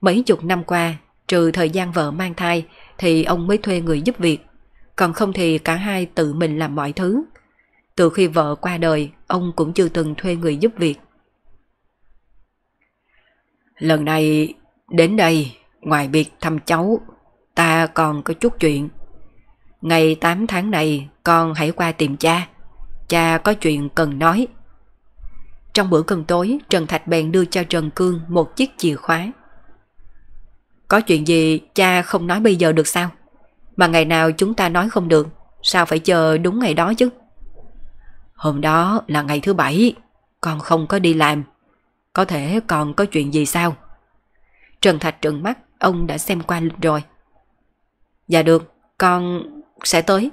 Mấy chục năm qua, trừ thời gian vợ mang thai thì ông mới thuê người giúp việc, còn không thì cả hai tự mình làm mọi thứ. Từ khi vợ qua đời, ông cũng chưa từng thuê người giúp việc. Lần này đến đây, ngoài việc thăm cháu, ta còn có chút chuyện. Ngày 8 tháng này, con hãy qua tìm cha. Cha có chuyện cần nói. Trong bữa cơm tối, Trần Thạch bèn đưa cho Trần Cương một chiếc chìa khóa. Có chuyện gì cha không nói bây giờ được sao? Mà ngày nào chúng ta nói không được, sao phải chờ đúng ngày đó chứ? Hôm đó là ngày thứ bảy, con không có đi làm. Có thể còn có chuyện gì sao? Trần Thạch trừng mắt, ông đã xem qua lịch rồi. Dạ được, con sẽ tới.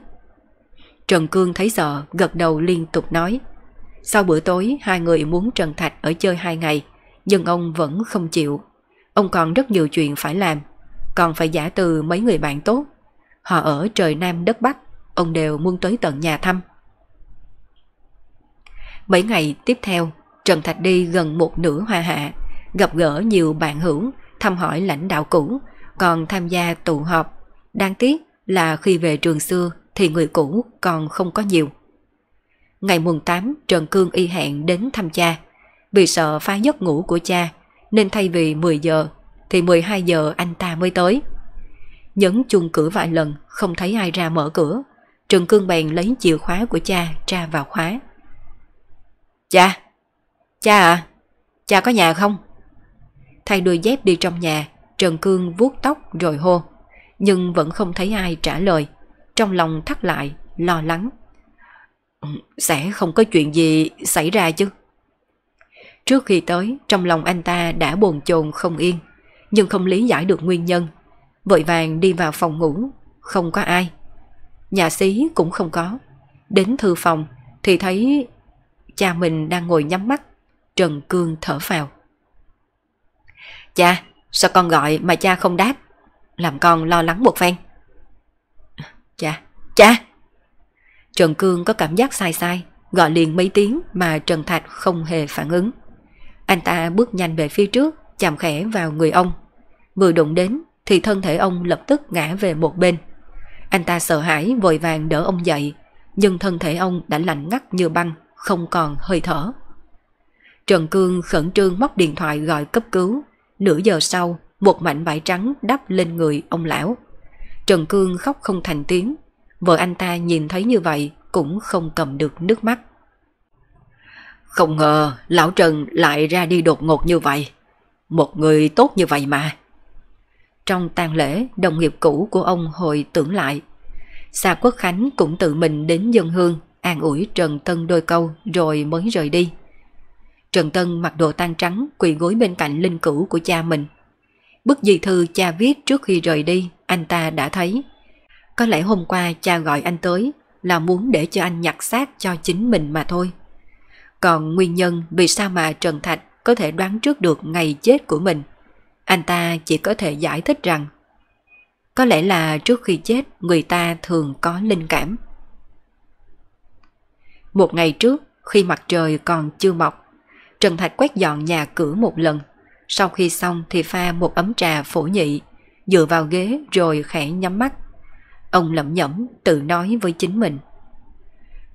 Trần Cương thấy sợ, gật đầu liên tục nói. Sau bữa tối, hai người muốn Trần Thạch ở chơi hai ngày, nhưng ông vẫn không chịu. Ông còn rất nhiều chuyện phải làm, còn phải giả từ mấy người bạn tốt. Họ ở trời Nam đất Bắc, ông đều muốn tới tận nhà thăm. Mấy ngày tiếp theo, Trần Thạch đi gần một nửa hoa hạ, gặp gỡ nhiều bạn hữu, thăm hỏi lãnh đạo cũ, còn tham gia tụ họp. Đáng tiếc là khi về trường xưa thì người cũ còn không có nhiều. Ngày mùng 8, Trần Cương y hẹn đến thăm cha. Vì sợ phá giấc ngủ của cha, nên thay vì 10 giờ, thì 12 giờ anh ta mới tới. Nhấn chung cửa vài lần, không thấy ai ra mở cửa. Trần Cương bèn lấy chìa khóa của cha ra vào khóa. Cha! Cha à! Cha có nhà không? Thay đôi dép đi trong nhà, Trần Cương vuốt tóc rồi hô. Nhưng vẫn không thấy ai trả lời. Trong lòng thắt lại, lo lắng. Ừ, sẽ không có chuyện gì xảy ra chứ. Trước khi tới, trong lòng anh ta đã bồn chồn không yên, nhưng không lý giải được nguyên nhân. Vội vàng đi vào phòng ngủ, không có ai. Nhà xí cũng không có. Đến thư phòng thì thấy cha mình đang ngồi nhắm mắt. Trần Cương thở phào. Cha, sao con gọi mà cha không đáp? Làm con lo lắng một phen. Cha, cha! Trần Cương có cảm giác sai sai, gọi liền mấy tiếng mà Trần Thạch không hề phản ứng. Anh ta bước nhanh về phía trước, chạm khẽ vào người ông. Vừa đụng đến thì thân thể ông lập tức ngã về một bên. Anh ta sợ hãi vội vàng đỡ ông dậy, nhưng thân thể ông đã lạnh ngắt như băng, không còn hơi thở. Trần Cương khẩn trương móc điện thoại gọi cấp cứu. Nửa giờ sau, một mảnh vải trắng đắp lên người ông lão. Trần Cương khóc không thành tiếng. Vợ anh ta nhìn thấy như vậy cũng không cầm được nước mắt. Không ngờ lão Trần lại ra đi đột ngột như vậy. Một người tốt như vậy mà. Trong tang lễ, đồng nghiệp cũ của ông hồi tưởng lại. Sa Quốc Khánh cũng tự mình đến dân hương, an ủi Trần Tân đôi câu rồi mới rời đi. Trần Tân mặc đồ tan trắng quỳ gối bên cạnh linh cữu của cha mình. Bức di thư cha viết trước khi rời đi, anh ta đã thấy. Có lẽ hôm qua cha gọi anh tới là muốn để cho anh nhặt xác cho chính mình mà thôi. Còn nguyên nhân vì sao mà Trần Thạch có thể đoán trước được ngày chết của mình, anh ta chỉ có thể giải thích rằng có lẽ là trước khi chết người ta thường có linh cảm. Một ngày trước, khi mặt trời còn chưa mọc, Trần Thạch quét dọn nhà cửa một lần. Sau khi xong thì pha một ấm trà phổ nhị, dựa vào ghế rồi khẽ nhắm mắt. Ông lẩm nhẩm tự nói với chính mình.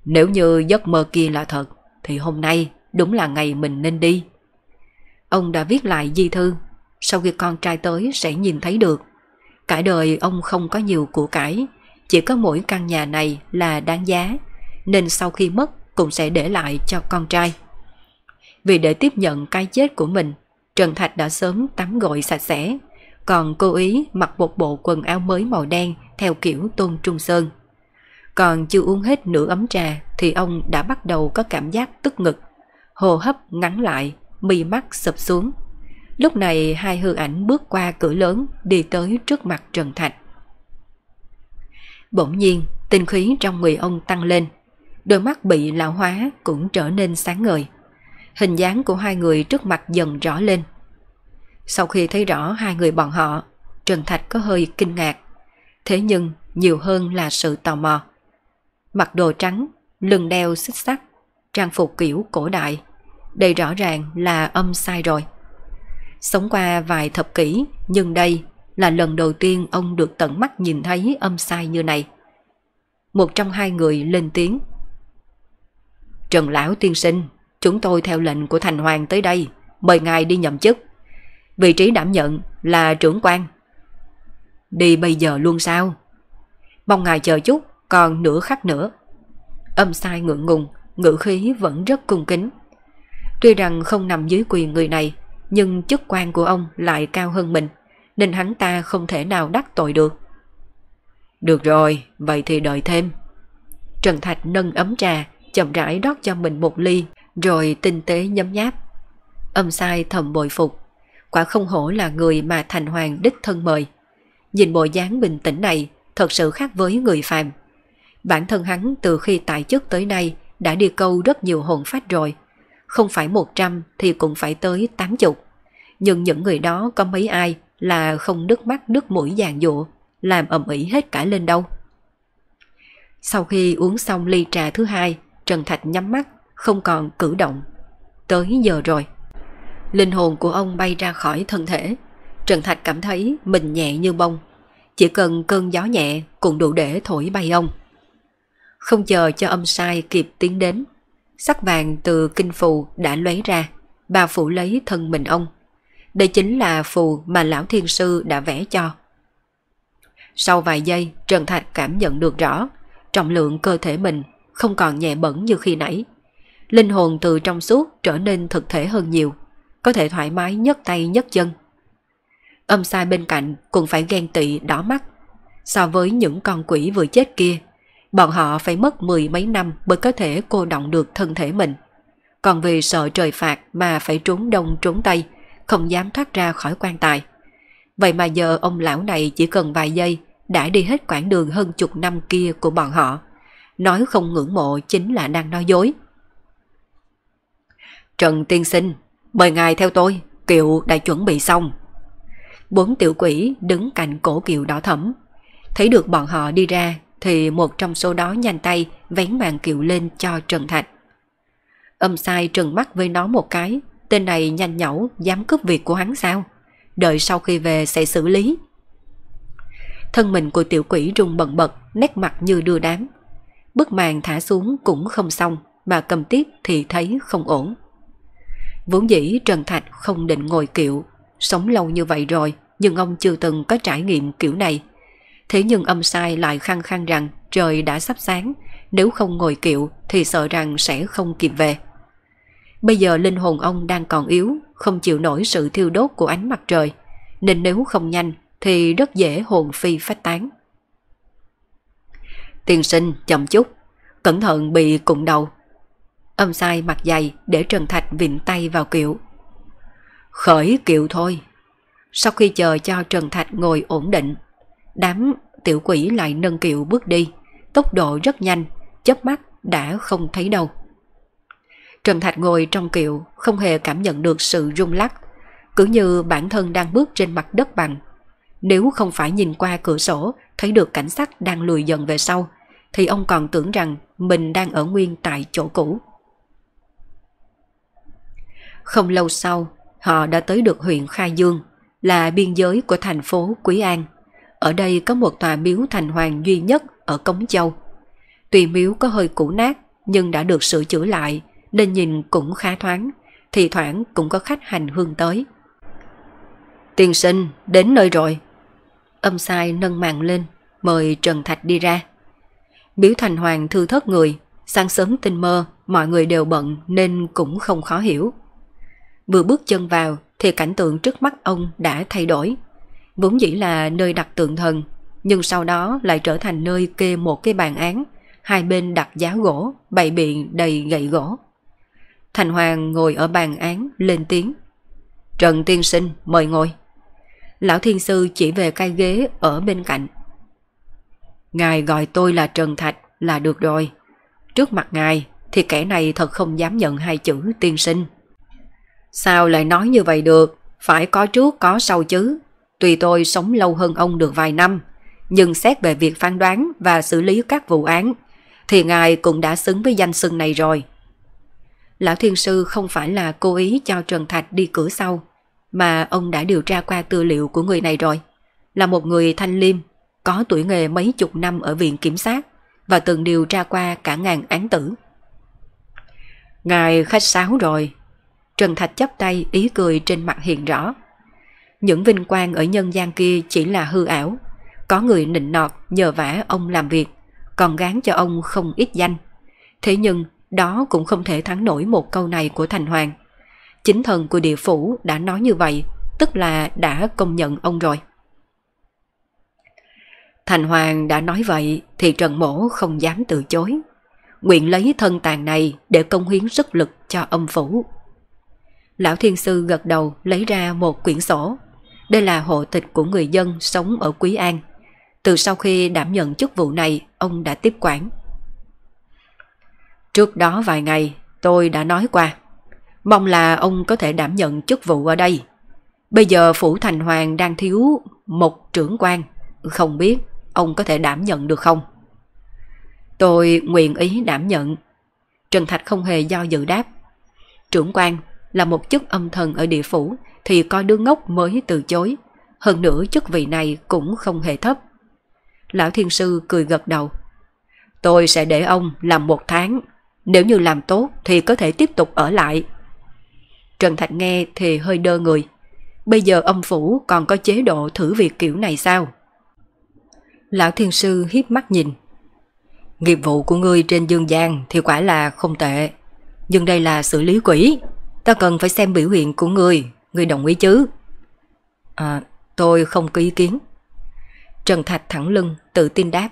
Nếu như giấc mơ kia là thật, thì hôm nay đúng là ngày mình nên đi. Ông đã viết lại di thư, sau khi con trai tới sẽ nhìn thấy được. Cả đời ông không có nhiều của cải, chỉ có mỗi căn nhà này là đáng giá, nên sau khi mất cũng sẽ để lại cho con trai. Vì để tiếp nhận cái chết của mình, Trần Thạch đã sớm tắm gội sạch sẽ, còn cô ý mặc một bộ quần áo mới màu đen theo kiểu tôn trung sơn. Còn chưa uống hết nửa ấm trà thì ông đã bắt đầu có cảm giác tức ngực, hô hấp ngắn lại, mi mắt sụp xuống. Lúc này hai hư ảnh bước qua cửa lớn đi tới trước mặt Trần Thạch. Bỗng nhiên, tinh khí trong người ông tăng lên, đôi mắt bị lão hóa cũng trở nên sáng ngời. Hình dáng của hai người trước mặt dần rõ lên. Sau khi thấy rõ hai người bọn họ, Trần Thạch có hơi kinh ngạc. Thế nhưng nhiều hơn là sự tò mò. Mặc đồ trắng, lưng đeo xích sắt, trang phục kiểu cổ đại. Đây rõ ràng là âm sai rồi. Sống qua vài thập kỷ, nhưng đây là lần đầu tiên ông được tận mắt nhìn thấy âm sai như này. Một trong hai người lên tiếng. Trần Lão tiên sinh, chúng tôi theo lệnh của Thành Hoàng tới đây, mời ngài đi nhậm chức. Vị trí đảm nhận là trưởng quan. Đi bây giờ luôn sao? Mong ngài chờ chút, còn nửa khắc nữa. Âm sai ngượng ngùng, ngữ khí vẫn rất cung kính. Tuy rằng không nằm dưới quyền người này, nhưng chức quan của ông lại cao hơn mình, nên hắn ta không thể nào đắc tội được. Được rồi, vậy thì đợi thêm. Trần Thạch nâng ấm trà, chậm rãi đót cho mình một ly, rồi tinh tế nhấm nháp. Âm sai thầm bội phục, quả không hổ là người mà Thành Hoàng đích thân mời. Nhìn bộ dáng bình tĩnh này thật sự khác với người phàm. Bản thân hắn từ khi tại chức tới nay đã đi câu rất nhiều hồn phách rồi. Không phải 100 thì cũng phải tới 80. Nhưng những người đó có mấy ai là không nước mắt nước mũi giàn dụa, làm ẩm ĩ hết cả lên đâu. Sau khi uống xong ly trà thứ hai, Trần Thạch nhắm mắt, không còn cử động. Tới giờ rồi. Linh hồn của ông bay ra khỏi thân thể. Trần Thạch cảm thấy mình nhẹ như bông. Chỉ cần cơn gió nhẹ cũng đủ để thổi bay ông. Không chờ cho âm sai kịp tiến đến. Sắc vàng từ kinh phù đã lấy ra, bà phủ lấy thân mình ông. Đây chính là phù mà lão thiên sư đã vẽ cho. Sau vài giây, Trần Thạch cảm nhận được rõ, trọng lượng cơ thể mình không còn nhẹ bẩn như khi nãy. Linh hồn từ trong suốt trở nên thực thể hơn nhiều, có thể thoải mái nhấc tay nhấc chân. Âm sai bên cạnh cũng phải ghen tị đỏ mắt. So với những con quỷ vừa chết kia, bọn họ phải mất mười mấy năm mới có thể cô động được thân thể mình. Còn vì sợ trời phạt mà phải trốn đông trốn tây, không dám thoát ra khỏi quan tài. Vậy mà giờ ông lão này chỉ cần vài giây đã đi hết quãng đường hơn chục năm kia của bọn họ. Nói không ngưỡng mộ chính là đang nói dối. Trần tiên sinh, mời ngài theo tôi, kiệu đã chuẩn bị xong. Bốn tiểu quỷ đứng cạnh cổ kiệu đỏ thẫm. Thấy được bọn họ đi ra thì một trong số đó nhanh tay vén màn kiệu lên cho Trần Thạch. Âm sai trừng mắt với nó một cái, tên này nhanh nhẩu dám cướp việc của hắn sao? Đợi sau khi về sẽ xử lý. Thân mình của tiểu quỷ rung bần bật, nét mặt như đưa đám. Bức màn thả xuống cũng không xong, mà cầm tiếp thì thấy không ổn. Vốn dĩ Trần Thạch không định ngồi kiệu, sống lâu như vậy rồi, nhưng ông chưa từng có trải nghiệm kiểu này. Thế nhưng âm sai lại khăng khăng rằng trời đã sắp sáng, nếu không ngồi kiệu thì sợ rằng sẽ không kịp về. Bây giờ linh hồn ông đang còn yếu, không chịu nổi sự thiêu đốt của ánh mặt trời, nên nếu không nhanh thì rất dễ hồn phi phách tán. Tiên sinh chậm chút, cẩn thận bị cụng đầu. Âm sai mặt dày để Trần Thạch vịn tay vào kiệu. Khởi kiệu thôi. Sau khi chờ cho Trần Thạch ngồi ổn định, đám tiểu quỷ lại nâng kiệu bước đi, tốc độ rất nhanh, chớp mắt đã không thấy đâu. Trần Thạch ngồi trong kiệu không hề cảm nhận được sự rung lắc, cứ như bản thân đang bước trên mặt đất bằng. Nếu không phải nhìn qua cửa sổ thấy được cảnh sắc đang lùi dần về sau, thì ông còn tưởng rằng mình đang ở nguyên tại chỗ cũ. Không lâu sau, họ đã tới được huyện Khai Dương, là biên giới của thành phố Quý An. Ở đây có một tòa miếu thành hoàng duy nhất ở Cống Châu. Tuy miếu có hơi cũ nát nhưng đã được sửa chữa lại nên nhìn cũng khá thoáng, thì thoảng cũng có khách hành hương tới. Tiên sinh, đến nơi rồi. Âm sai nâng mạng lên, mời Trần Thạch đi ra. Biếu thành hoàng thư thất người, sáng sớm tinh mơ, mọi người đều bận nên cũng không khó hiểu. Vừa bước chân vào thì cảnh tượng trước mắt ông đã thay đổi. Vốn dĩ là nơi đặt tượng thần, nhưng sau đó lại trở thành nơi kê một cái bàn án, hai bên đặt giá gỗ, bày biện đầy gậy gỗ. Thành Hoàng ngồi ở bàn án lên tiếng. Trần Tiên Sinh mời ngồi. Lão Thiên Sư chỉ về cái ghế ở bên cạnh. Ngài gọi tôi là Trần Thạch là được rồi. Trước mặt ngài thì kẻ này thật không dám nhận hai chữ tiên sinh. Sao lại nói như vậy được? Phải có trước có sau chứ. Tùy tôi sống lâu hơn ông được vài năm, nhưng xét về việc phán đoán và xử lý các vụ án, thì ngài cũng đã xứng với danh xưng này rồi. Lão Thiên Sư không phải là cố ý cho Trần Thạch đi cửa sau, mà ông đã điều tra qua tư liệu của người này rồi. Là một người thanh liêm, có tuổi nghề mấy chục năm ở viện kiểm sát và từng điều tra qua cả ngàn án tử. Ngài khách sáo rồi. Trần Thạch chấp tay ý cười trên mặt hiện rõ. Những vinh quang ở nhân gian kia chỉ là hư ảo. Có người nịnh nọt nhờ vả ông làm việc, còn gán cho ông không ít danh. Thế nhưng đó cũng không thể thắng nổi một câu này của Thành Hoàng. Chính thần của địa phủ đã nói như vậy, tức là đã công nhận ông rồi. Thành Hoàng đã nói vậy thì Trần Mổ không dám từ chối. Nguyện lấy thân tàn này để công hiến sức lực cho âm phủ. Lão Thiên Sư gật đầu lấy ra một quyển sổ. Đây là hộ tịch của người dân sống ở Quý An. Từ sau khi đảm nhận chức vụ này, ông đã tiếp quản. Trước đó vài ngày, tôi đã nói qua. Mong là ông có thể đảm nhận chức vụ ở đây. Bây giờ Phủ Thành Hoàng đang thiếu một trưởng quan. Không biết ông có thể đảm nhận được không? Tôi nguyện ý đảm nhận. Trần Thạch không hề do dự đáp. Trưởng quan là một chức âm thần ở địa phủ, thì coi đứa ngốc mới từ chối. Hơn nữa, chức vị này cũng không hề thấp. Lão Thiên Sư cười gật đầu. Tôi sẽ để ông làm một tháng. Nếu như làm tốt, thì có thể tiếp tục ở lại. Trần Thạch nghe thì hơi đơ người. Bây giờ âm phủ còn có chế độ thử việc kiểu này sao? Lão Thiên Sư hiếp mắt nhìn. Nghiệp vụ của ngươi trên dương gian thì quả là không tệ. Nhưng đây là xử lý quỷ. Ta cần phải xem biểu hiện của người người đồng ý chứ? À, tôi không có ý kiến. Trần Thạch thẳng lưng, tự tin đáp.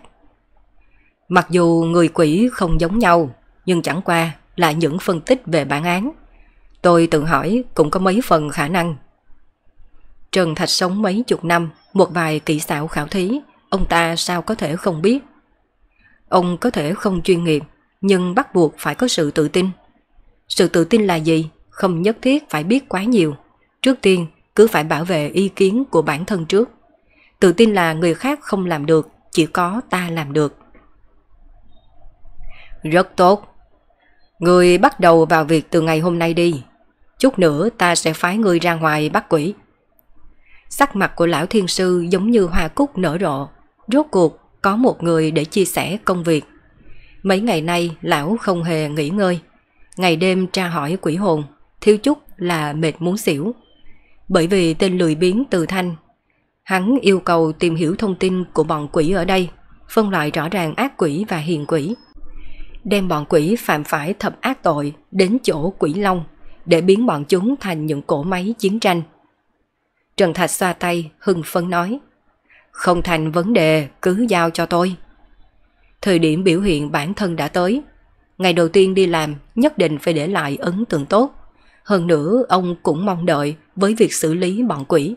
Mặc dù người quỷ không giống nhau, nhưng chẳng qua là những phân tích về bản án. Tôi tự hỏi cũng có mấy phần khả năng. Trần Thạch sống mấy chục năm, một vài kỹ xảo khảo thí, ông ta sao có thể không biết. Ông có thể không chuyên nghiệp, nhưng bắt buộc phải có sự tự tin. Sự tự tin là gì? Không nhất thiết phải biết quá nhiều. Trước tiên, cứ phải bảo vệ ý kiến của bản thân trước. Tự tin là người khác không làm được, chỉ có ta làm được. Rất tốt. Người bắt đầu vào việc từ ngày hôm nay đi. Chút nữa ta sẽ phái người ra ngoài bắt quỷ. Sắc mặt của lão thiên sư giống như hoa cúc nở rộ. Rốt cuộc có một người để chia sẻ công việc. Mấy ngày nay lão không hề nghỉ ngơi. Ngày đêm tra hỏi quỷ hồn, thiếu chút là mệt muốn xỉu. Bởi vì tên lười biến từ thanh, hắn yêu cầu tìm hiểu thông tin của bọn quỷ ở đây, phân loại rõ ràng ác quỷ và hiền quỷ. Đem bọn quỷ phạm phải thập ác tội đến chỗ quỷ long để biến bọn chúng thành những cỗ máy chiến tranh. Trần Thạch xoa tay, hưng phấn nói. Không thành vấn đề, cứ giao cho tôi. Thời điểm biểu hiện bản thân đã tới. Ngày đầu tiên đi làm, nhất định phải để lại ấn tượng tốt. Hơn nữa, ông cũng mong đợi với việc xử lý bọn quỷ.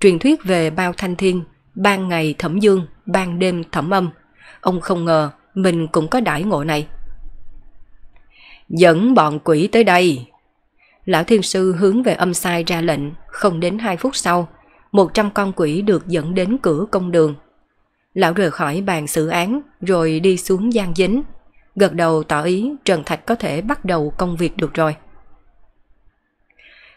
Truyền thuyết về bao thanh thiên, ban ngày thẩm dương, ban đêm thẩm âm. Ông không ngờ mình cũng có đãi ngộ này. Dẫn bọn quỷ tới đây. Lão thiên sư hướng về âm sai ra lệnh, không đến 2 phút sau, 100 con quỷ được dẫn đến cửa công đường. Lão rời khỏi bàn xử án rồi đi xuống gian dính. Gật đầu tỏ ý Trần Thạch có thể bắt đầu công việc được rồi.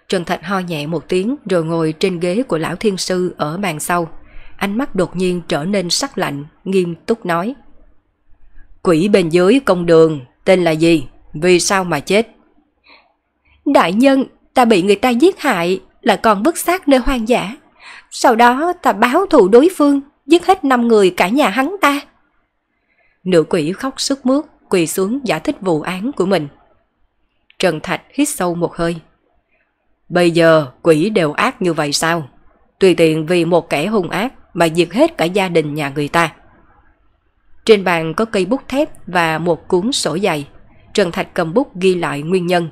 Trần Thạch ho nhẹ một tiếng rồi ngồi trên ghế của lão thiên sư ở bàn sau. Ánh mắt đột nhiên trở nên sắc lạnh, nghiêm túc nói. Quỷ bên dưới công đường, tên là gì? Vì sao mà chết? Đại nhân, ta bị người ta giết hại, là còn vứt xác nơi hoang dã. Sau đó ta báo thù đối phương, giết hết 5 người cả nhà hắn ta. Nữ quỷ khóc sức mướt, quỳ xuống giải thích vụ án của mình. Trần Thạch hít sâu một hơi. Bây giờ quỷ đều ác như vậy sao? Tùy tiện vì một kẻ hung ác mà diệt hết cả gia đình nhà người ta. Trên bàn có cây bút thép và một cuốn sổ dày. Trần Thạch cầm bút ghi lại nguyên nhân.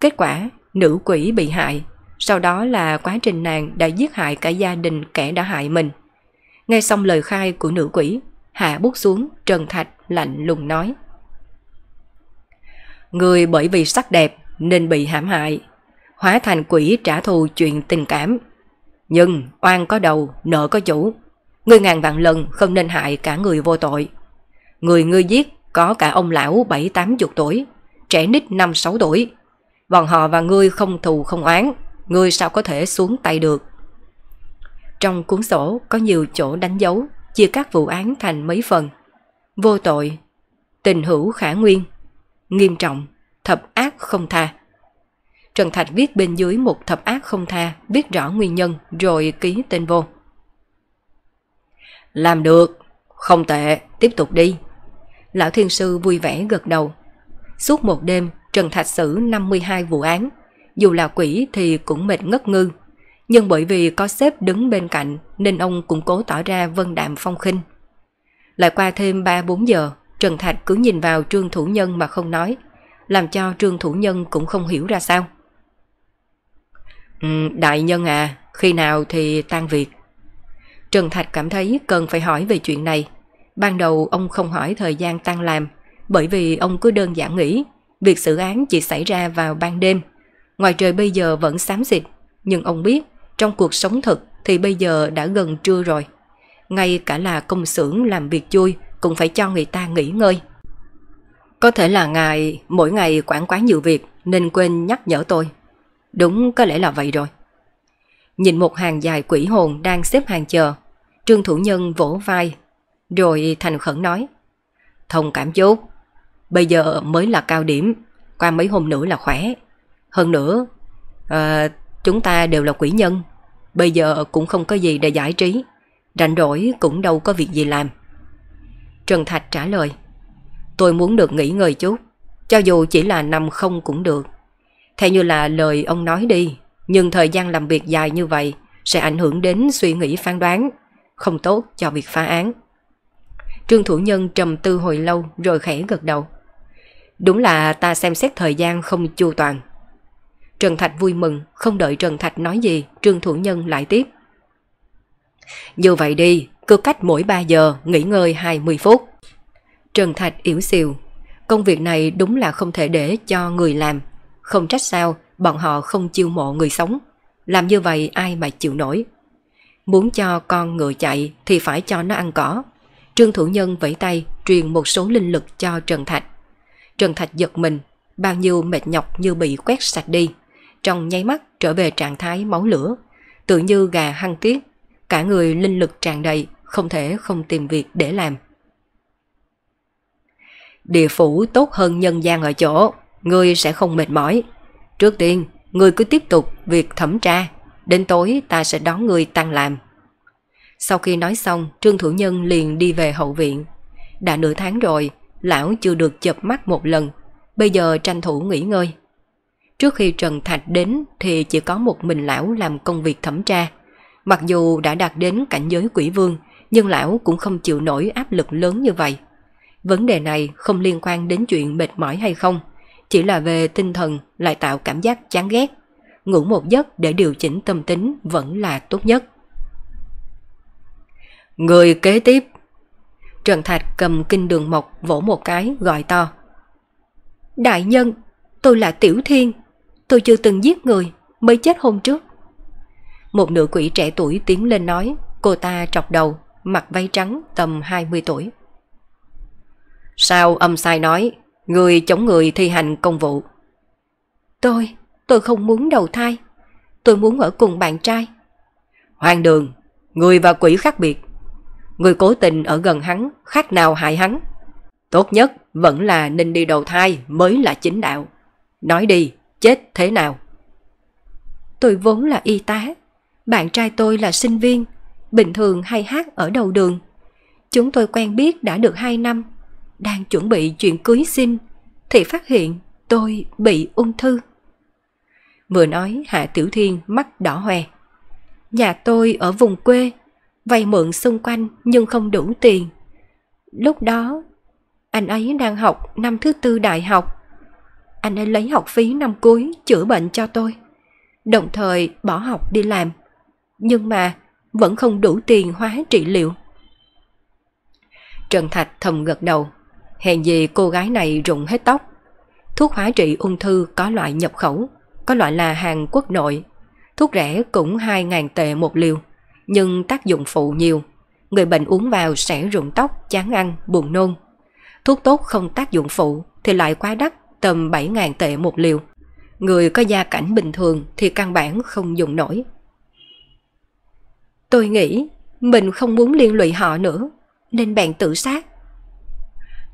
Kết quả, nữ quỷ bị hại sau đó là quá trình nàng đã giết hại cả gia đình kẻ đã hại mình. Nghe xong lời khai của nữ quỷ, hạ bút xuống, Trần Thạch lạnh lùng nói. Người bởi vì sắc đẹp nên bị hãm hại hóa thành quỷ trả thù chuyện tình cảm. Nhưng oan có đầu, nợ có chủ. Ngươi ngàn vạn lần không nên hại cả người vô tội. Người ngươi giết có cả ông lão bảy tám chục tuổi, trẻ nít năm sáu tuổi. Bọn họ và ngươi không thù không oán, ngươi sao có thể xuống tay được. Trong cuốn sổ có nhiều chỗ đánh dấu, chia các vụ án thành mấy phần. Vô tội, tình hữu khả nguyên, nghiêm trọng, thập ác không tha. Trần Thạch viết bên dưới một thập ác không tha, viết rõ nguyên nhân rồi ký tên vô. Làm được, không tệ, tiếp tục đi. Lão Thiên Sư vui vẻ gật đầu. Suốt một đêm, Trần Thạch xử 52 vụ án. Dù là quỷ thì cũng mệt ngất ngư. Nhưng bởi vì có sếp đứng bên cạnh nên ông cũng cố tỏ ra vân đạm phong khinh. Lại qua thêm 3-4 giờ, Trần Thạch cứ nhìn vào trương thủ nhân mà không nói, làm cho trương thủ nhân cũng không hiểu ra sao. Ừ, đại nhân à, khi nào thì tan việc? Trần Thạch cảm thấy cần phải hỏi về chuyện này. Ban đầu ông không hỏi thời gian tan làm, bởi vì ông cứ đơn giản nghĩ việc xử án chỉ xảy ra vào ban đêm. Ngoài trời bây giờ vẫn xám xịt, nhưng ông biết trong cuộc sống thực thì bây giờ đã gần trưa rồi. Ngay cả là công xưởng làm việc chui cũng phải cho người ta nghỉ ngơi. Có thể là ngài mỗi ngày quản quá nhiều việc nên quên nhắc nhở tôi. Đúng có lẽ là vậy rồi. Nhìn một hàng dài quỷ hồn đang xếp hàng chờ, Trương Thủ Nhân vỗ vai, rồi thành khẩn nói. Thông cảm chút, bây giờ mới là cao điểm, qua mấy hôm nữa là khỏe. Hơn nữa, à, chúng ta đều là quỷ nhân, bây giờ cũng không có gì để giải trí, rảnh rỗi cũng đâu có việc gì làm. Trần Thạch trả lời, tôi muốn được nghỉ ngơi chút, cho dù chỉ là nằm không cũng được. Theo như là lời ông nói đi, nhưng thời gian làm việc dài như vậy sẽ ảnh hưởng đến suy nghĩ phán đoán, không tốt cho việc phá án. Trương Thủ Nhân trầm tư hồi lâu rồi khẽ gật đầu. Đúng là ta xem xét thời gian không chu toàn. Trần Thạch vui mừng, không đợi Trần Thạch nói gì, Trương Thủ Nhân lại tiếp. Như vậy đi, cứ cách mỗi 3 giờ nghỉ ngơi 20 phút. Trần Thạch yếu xìu, công việc này đúng là không thể để cho người làm. Không trách sao, bọn họ không chiêu mộ người sống. Làm như vậy ai mà chịu nổi. Muốn cho con ngựa chạy thì phải cho nó ăn cỏ. Trương Thủ Nhân vẫy tay truyền một số linh lực cho Trần Thạch. Trần Thạch giật mình, bao nhiêu mệt nhọc như bị quét sạch đi. Trong nháy mắt trở về trạng thái máu lửa, tự như gà hăng tiết, cả người linh lực tràn đầy, không thể không tìm việc để làm. Địa phủ tốt hơn nhân gian ở chỗ, ngươi sẽ không mệt mỏi. Trước tiên, ngươi cứ tiếp tục việc thẩm tra, đến tối ta sẽ đón ngươi tăng làm. Sau khi nói xong, Trương Thủ Nhân liền đi về hậu viện. Đã nửa tháng rồi, lão chưa được chập mắt một lần, bây giờ tranh thủ nghỉ ngơi. Trước khi Trần Thạch đến thì chỉ có một mình lão làm công việc thẩm tra. Mặc dù đã đạt đến cảnh giới quỷ vương, nhưng lão cũng không chịu nổi áp lực lớn như vậy. Vấn đề này không liên quan đến chuyện mệt mỏi hay không, chỉ là về tinh thần lại tạo cảm giác chán ghét. Ngủ một giấc để điều chỉnh tâm tính vẫn là tốt nhất. Người kế tiếp Trần Thạch cầm kinh đường mộc vỗ một cái gọi to. Đại nhân, tôi là Tiểu Thiên, tôi chưa từng giết người, mới chết hôm trước. Một nữ quỷ trẻ tuổi tiến lên nói, cô ta trọc đầu, mặc váy trắng tầm 20 tuổi. Sao âm sai nói, người chống người thi hành công vụ? Tôi, tôi không muốn đầu thai, tôi muốn ở cùng bạn trai. Hoàng đường, người và quỷ khác biệt. Người cố tình ở gần hắn, khác nào hại hắn. Tốt nhất vẫn là nên đi đầu thai mới là chính đạo. Nói đi, chết thế nào? Tôi vốn là y tá, bạn trai tôi là sinh viên, bình thường hay hát ở đầu đường. Chúng tôi quen biết đã được 2 năm, đang chuẩn bị chuyện cưới xin, thì phát hiện tôi bị ung thư. Vừa nói Hạ Tiểu Thiên mắt đỏ hoe. Nhà tôi ở vùng quê, vay mượn xung quanh nhưng không đủ tiền. Lúc đó, anh ấy đang học năm thứ tư đại học. Anh ấy lấy học phí năm cuối chữa bệnh cho tôi, đồng thời bỏ học đi làm. Nhưng mà vẫn không đủ tiền hóa trị liệu. Trần Thạch thầm gật đầu, hèn gì cô gái này rụng hết tóc. Thuốc hóa trị ung thư có loại nhập khẩu, có loại là hàng quốc nội. Thuốc rẻ cũng 2.000 tệ một liều, nhưng tác dụng phụ nhiều. Người bệnh uống vào sẽ rụng tóc, chán ăn, buồn nôn. Thuốc tốt không tác dụng phụ thì lại quá đắt, tầm 7.000 tệ một liều. Người có gia cảnh bình thường thì căn bản không dùng nổi. Tôi nghĩ mình không muốn liên lụy họ nữa, nên bạn tự sát.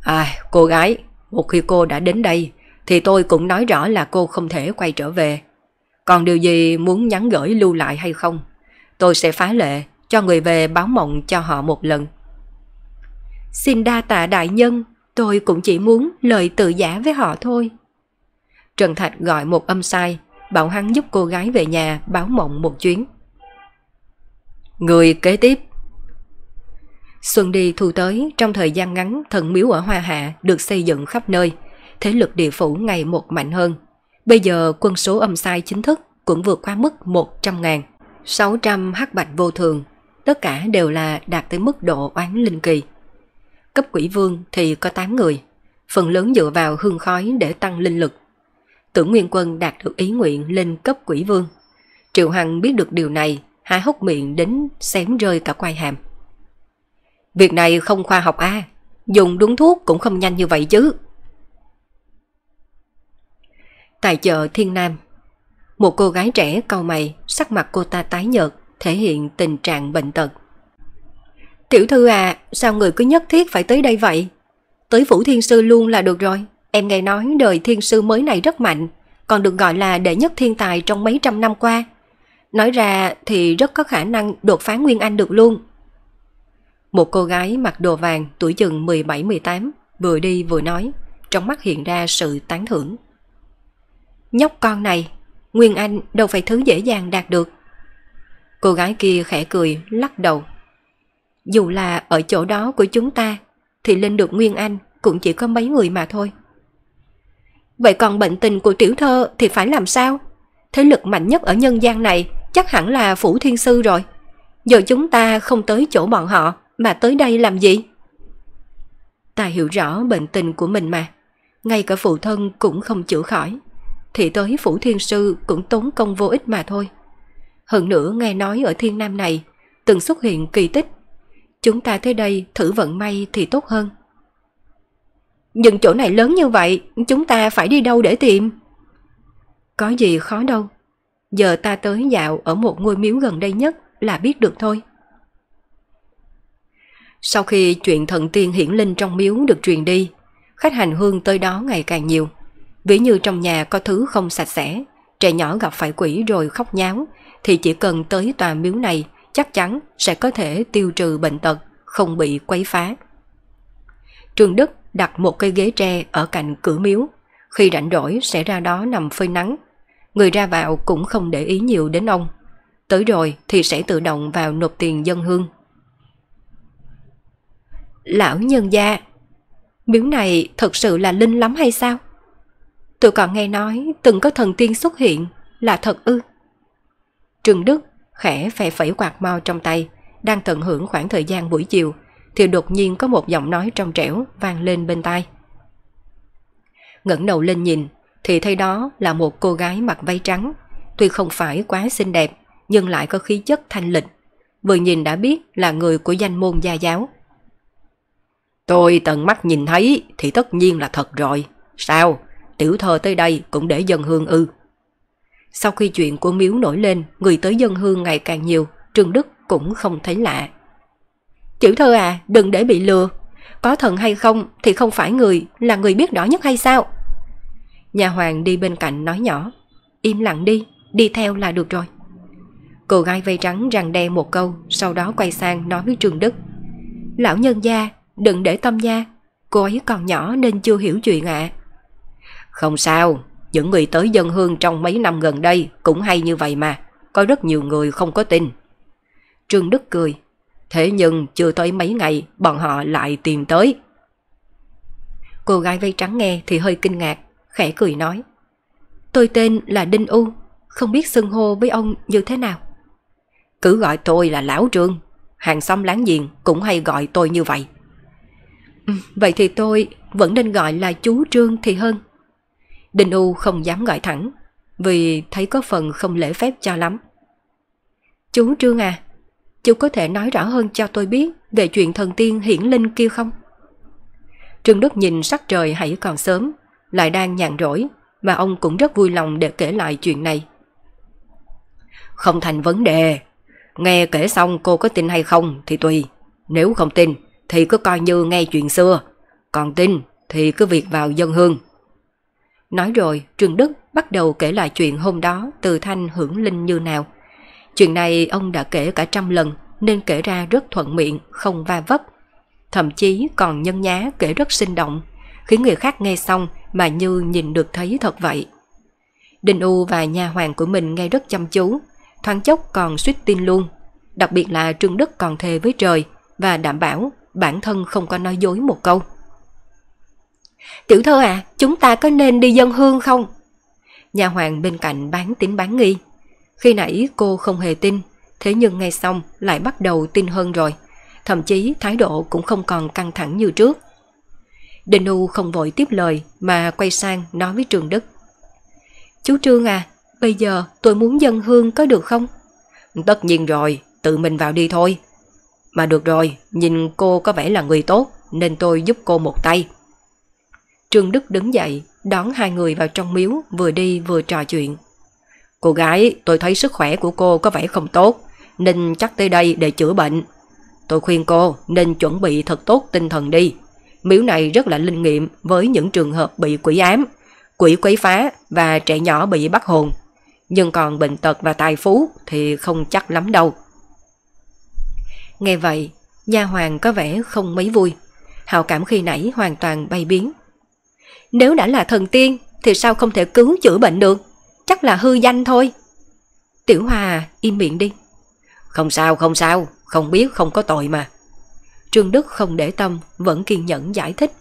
À, cô gái, một khi cô đã đến đây thì tôi cũng nói rõ là cô không thể quay trở về. Còn điều gì muốn nhắn gửi lưu lại hay không? Tôi sẽ phá lệ cho người về báo mộng cho họ một lần. Xin đa tạ đại nhân, tôi cũng chỉ muốn lời tự giả với họ thôi. Trần Thạch gọi một âm sai, bảo hắn giúp cô gái về nhà báo mộng một chuyến. Người kế tiếp Xuân đi thu tới trong thời gian ngắn thần miếu ở Hoa Hạ được xây dựng khắp nơi, thế lực địa phủ ngày một mạnh hơn. Bây giờ quân số âm sai chính thức cũng vượt qua mức 100 ngàn, 600 hắc bạch vô thường, tất cả đều là đạt tới mức độ oán linh kỳ. Cấp quỷ vương thì có 8 người, phần lớn dựa vào hương khói để tăng linh lực. Tưởng Nguyên Quân đạt được ý nguyện lên cấp quỷ vương. Triệu Hằng biết được điều này, há hốc miệng đến xém rơi cả quai hàm. Việc này không khoa học a dùng đúng thuốc cũng không nhanh như vậy chứ. Tại chợ Thiên Nam, một cô gái trẻ cau mày, sắc mặt cô ta tái nhợt, thể hiện tình trạng bệnh tật. Tiểu thư à, sao người cứ nhất thiết phải tới đây vậy? Tới Phủ Thiên Sư luôn là được rồi. Em nghe nói đời Thiên Sư mới này rất mạnh, còn được gọi là đệ nhất thiên tài trong mấy trăm năm qua. Nói ra thì rất có khả năng đột phá Nguyên Anh được luôn. Một cô gái mặc đồ vàng tuổi chừng 17-18 vừa đi vừa nói, trong mắt hiện ra sự tán thưởng. Nhóc con này, Nguyên Anh đâu phải thứ dễ dàng đạt được. Cô gái kia khẽ cười, lắc đầu. Dù là ở chỗ đó của chúng ta, thì lên được Nguyên Anh cũng chỉ có mấy người mà thôi. Vậy còn bệnh tình của tiểu thơ thì phải làm sao? Thế lực mạnh nhất ở nhân gian này chắc hẳn là Phủ Thiên Sư rồi. Giờ chúng ta không tới chỗ bọn họ mà tới đây làm gì? Ta hiểu rõ bệnh tình của mình mà, ngay cả phụ thân cũng không chữa khỏi, thì tới Phủ Thiên Sư cũng tốn công vô ích mà thôi. Hơn nữa nghe nói ở thiên nam này từng xuất hiện kỳ tích, chúng ta tới đây thử vận may thì tốt hơn. Nhưng chỗ này lớn như vậy, chúng ta phải đi đâu để tìm? Có gì khó đâu, giờ ta tới dạo ở một ngôi miếu gần đây nhất là biết được thôi. Sau khi chuyện thần tiên hiển linh trong miếu được truyền đi, khách hành hương tới đó ngày càng nhiều. Ví như trong nhà có thứ không sạch sẽ, trẻ nhỏ gặp phải quỷ rồi khóc nháo, thì chỉ cần tới tòa miếu này chắc chắn sẽ có thể tiêu trừ bệnh tật, không bị quấy phá. Trường Đức đặt một cây ghế tre ở cạnh cửa miếu, khi rảnh rỗi sẽ ra đó nằm phơi nắng. Người ra vào cũng không để ý nhiều đến ông. Tới rồi thì sẽ tự động vào nộp tiền dân hương Lão nhân gia, miếu này thật sự là linh lắm hay sao? Tôi còn nghe nói từng có thần tiên xuất hiện, là thật ư? Trường Đức khẽ phè phẩy quạt mau trong tay, đang tận hưởng khoảng thời gian buổi chiều, thì đột nhiên có một giọng nói trong trẻo vang lên bên tai. ngẩng đầu lên nhìn, thì thấy đó là một cô gái mặc váy trắng, tuy không phải quá xinh đẹp, nhưng lại có khí chất thanh lịch. Vừa nhìn đã biết là người của danh môn gia giáo. Tôi tận mắt nhìn thấy thì tất nhiên là thật rồi. Sao? Tiểu thơ tới đây cũng để dân hương ư. Sau khi chuyện của miếu nổi lên, người tới dân hương ngày càng nhiều, Trương Đức cũng không thấy lạ. Tiểu thơ à, đừng để bị lừa. Có thần hay không thì không phải người, là người biết rõ nhất hay sao? Nhà hoàng đi bên cạnh nói nhỏ, im lặng đi, đi theo là được rồi. Cô gái vây trắng răng đe một câu, sau đó quay sang nói với Trương Đức. Lão nhân gia, đừng để tâm nha, cô ấy còn nhỏ nên chưa hiểu chuyện ạ. Không sao, những người tới dân hương trong mấy năm gần đây cũng hay như vậy mà, có rất nhiều người không có tin. Trương Đức cười, thế nhưng chưa tới mấy ngày bọn họ lại tìm tới. Cô gái vây trắng nghe thì hơi kinh ngạc, khẽ cười nói. Tôi tên là Đinh U, không biết xưng hô với ông như thế nào. Cứ gọi tôi là Lão Trương, hàng xóm láng giềng cũng hay gọi tôi như vậy. Vậy thì tôi vẫn nên gọi là chú Trương thì hơn. đình U không dám gọi thẳng. vì thấy có phần không lễ phép cho lắm. Chú Trương à, chú có thể nói rõ hơn cho tôi biết về chuyện thần tiên hiển linh kia không? Trương Đức nhìn sắc trời hãy còn sớm, lại đang nhàn rỗi, và ông cũng rất vui lòng để kể lại chuyện này. Không thành vấn đề, nghe kể xong cô có tin hay không thì tùy, nếu không tin thì cứ coi như nghe chuyện xưa, còn tin thì cứ việc vào dân hương. Nói rồi, Trương Đức bắt đầu kể lại chuyện hôm đó từ thanh hưởng linh như nào. Chuyện này ông đã kể cả trăm lần nên kể ra rất thuận miệng, không va vấp. Thậm chí còn nhân nhá kể rất sinh động, khiến người khác nghe xong mà như nhìn được thấy thật vậy. Đinh U và nhà hoàng của mình nghe rất chăm chú, thoáng chốc còn suýt tin luôn. Đặc biệt là Trương Đức còn thề với trời và đảm bảo bản thân không có nói dối một câu. Tiểu thơ à, chúng ta có nên đi dân hương không? Nhà hoàng bên cạnh bán tính bán nghi. Khi nãy cô không hề tin, thế nhưng ngay xong lại bắt đầu tin hơn rồi. Thậm chí thái độ cũng không còn căng thẳng như trước. Đinh U không vội tiếp lời mà quay sang nói với Trường Đức. Chú Trương à, bây giờ tôi muốn dân hương có được không? Tất nhiên rồi, tự mình vào đi thôi. Mà được rồi, nhìn cô có vẻ là người tốt nên tôi giúp cô một tay. Trương Đức đứng dậy, đón hai người vào trong miếu, vừa đi vừa trò chuyện. Cô gái, tôi thấy sức khỏe của cô có vẻ không tốt, nên chắc tới đây để chữa bệnh. Tôi khuyên cô nên chuẩn bị thật tốt tinh thần đi. Miếu này rất là linh nghiệm với những trường hợp bị quỷ ám, quỷ quấy phá và trẻ nhỏ bị bắt hồn. Nhưng còn bệnh tật và tài phú thì không chắc lắm đâu. Nghe vậy, nha hoàng có vẻ không mấy vui. Hào cảm khi nãy hoàn toàn bay biến. Nếu đã là thần tiên thì sao không thể cứu chữa bệnh được? Chắc là hư danh thôi. Tiểu Hòa im miệng đi. Không sao, không sao, không biết không có tội mà. Trương Đức không để tâm, vẫn kiên nhẫn giải thích.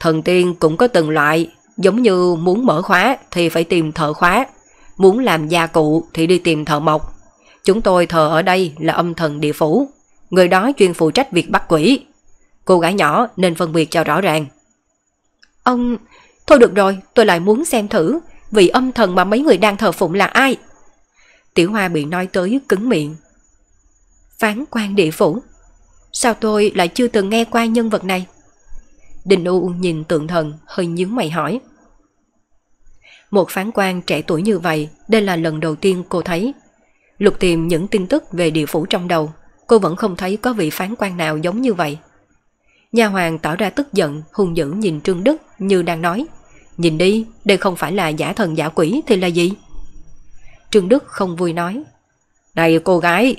Thần tiên cũng có từng loại, giống như muốn mở khóa thì phải tìm thợ khóa, muốn làm gia cụ thì đi tìm thợ mộc. Chúng tôi thờ ở đây là âm thần địa phủ, người đó chuyên phụ trách việc bắt quỷ. Cô gái nhỏ nên phân biệt cho rõ ràng. Ông, thôi được rồi, tôi lại muốn xem thử vị âm thần mà mấy người đang thờ phụng là ai. Tiểu Hoa bị nói tới cứng miệng. Phán quan địa phủ. Sao tôi lại chưa từng nghe qua nhân vật này? Đình U nhìn tượng thần hơi nhướng mày hỏi. Một phán quan trẻ tuổi như vậy, đây là lần đầu tiên cô thấy. Lục tìm những tin tức về địa phủ trong đầu, cô vẫn không thấy có vị phán quan nào giống như vậy. Nhà hoàng tỏ ra tức giận, hung dữ nhìn Trương Đức như đang nói. Nhìn đi, đây không phải là giả thần giả quỷ thì là gì? Trương Đức không vui nói. Này cô gái,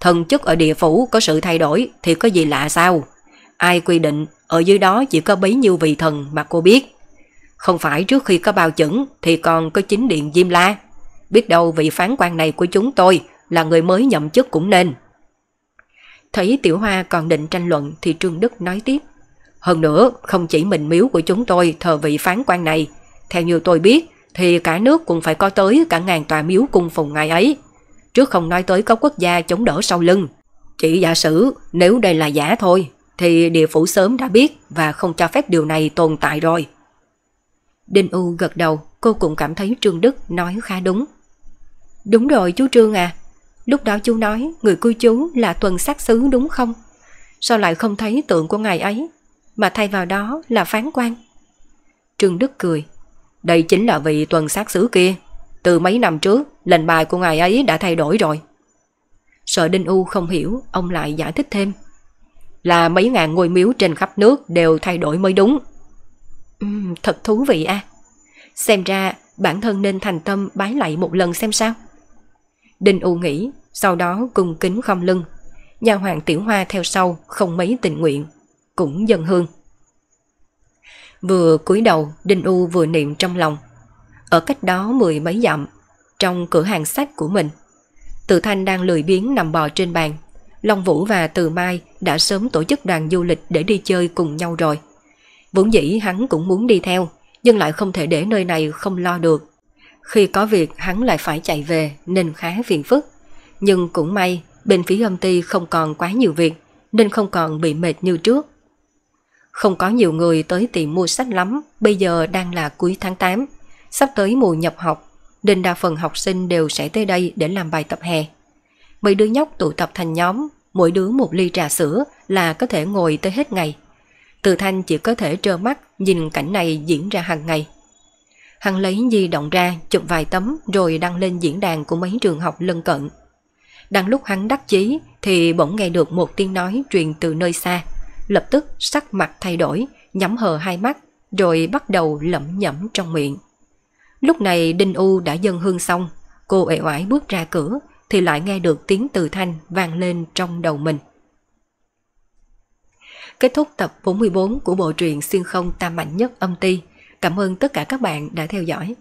thần chức ở địa phủ có sự thay đổi thì có gì lạ sao? Ai quy định ở dưới đó chỉ có bấy nhiêu vị thần mà cô biết. Không phải trước khi có bao chuẩn thì còn có chính điện Diêm La. Biết đâu vị phán quan này của chúng tôi là người mới nhậm chức cũng nên. Thấy Tiểu Hoa còn định tranh luận thì Trương Đức nói tiếp. Hơn nữa, không chỉ mình miếu của chúng tôi thờ vị phán quan này. Theo như tôi biết, thì cả nước cũng phải có tới cả ngàn tòa miếu cung phùng ngày ấy. Trước không nói tới có quốc gia chống đỡ sau lưng. Chỉ giả sử nếu đây là giả thôi, thì địa phủ sớm đã biết và không cho phép điều này tồn tại rồi. Đinh U gật đầu, cô cũng cảm thấy Trương Đức nói khá đúng. Đúng rồi chú Trương à, lúc đó chú nói người cư chú là tuần sát xứ đúng không? Sao lại không thấy tượng của ngài ấy, mà thay vào đó là phán quan? Trương Đức cười, đây chính là vị tuần sát xứ kia. Từ mấy năm trước, lệnh bài của ngài ấy đã thay đổi rồi. Sợ Đinh U không hiểu, ông lại giải thích thêm. Là mấy ngàn ngôi miếu trên khắp nước đều thay đổi mới đúng. Uhm, thật thú vị à. Xem ra bản thân nên thành tâm bái lại một lần xem sao. Đinh U nghĩ, sau đó cung kính không lưng. Nhà hoàng tiểu hoa theo sau, không mấy tình nguyện, cũng dân hương. Vừa cúi đầu, Đinh U vừa niệm trong lòng. Ở cách đó mười mấy dặm, trong cửa hàng sách của mình. Từ Thanh đang lười biếng nằm bò trên bàn. Long Vũ và Từ Mai đã sớm tổ chức đoàn du lịch để đi chơi cùng nhau rồi. Vốn dĩ hắn cũng muốn đi theo, nhưng lại không thể để nơi này không lo được. Khi có việc hắn lại phải chạy về nên khá phiền phức. Nhưng cũng may, bên phía âm ty không còn quá nhiều việc, nên không còn bị mệt như trước. Không có nhiều người tới tiệm mua sách lắm, bây giờ đang là cuối tháng 8, sắp tới mùa nhập học. nên đa phần học sinh đều sẽ tới đây để làm bài tập hè. Mấy đứa nhóc tụ tập thành nhóm, mỗi đứa một ly trà sữa là có thể ngồi tới hết ngày. Từ Thanh chỉ có thể trơ mắt nhìn cảnh này diễn ra hàng ngày. Hắn lấy di động ra chụp vài tấm rồi đăng lên diễn đàn của mấy trường học lân cận. Đang lúc hắn đắc chí thì bỗng nghe được một tiếng nói truyền từ nơi xa. Lập tức sắc mặt thay đổi, nhắm hờ hai mắt rồi bắt đầu lẩm nhẩm trong miệng. Lúc này Đinh U đã dâng hương xong, cô ệ oải bước ra cửa thì lại nghe được tiếng từ thanh vang lên trong đầu mình. Kết thúc tập 44 của bộ truyện xuyên không tam mạnh nhất âm ti. Cảm ơn tất cả các bạn đã theo dõi.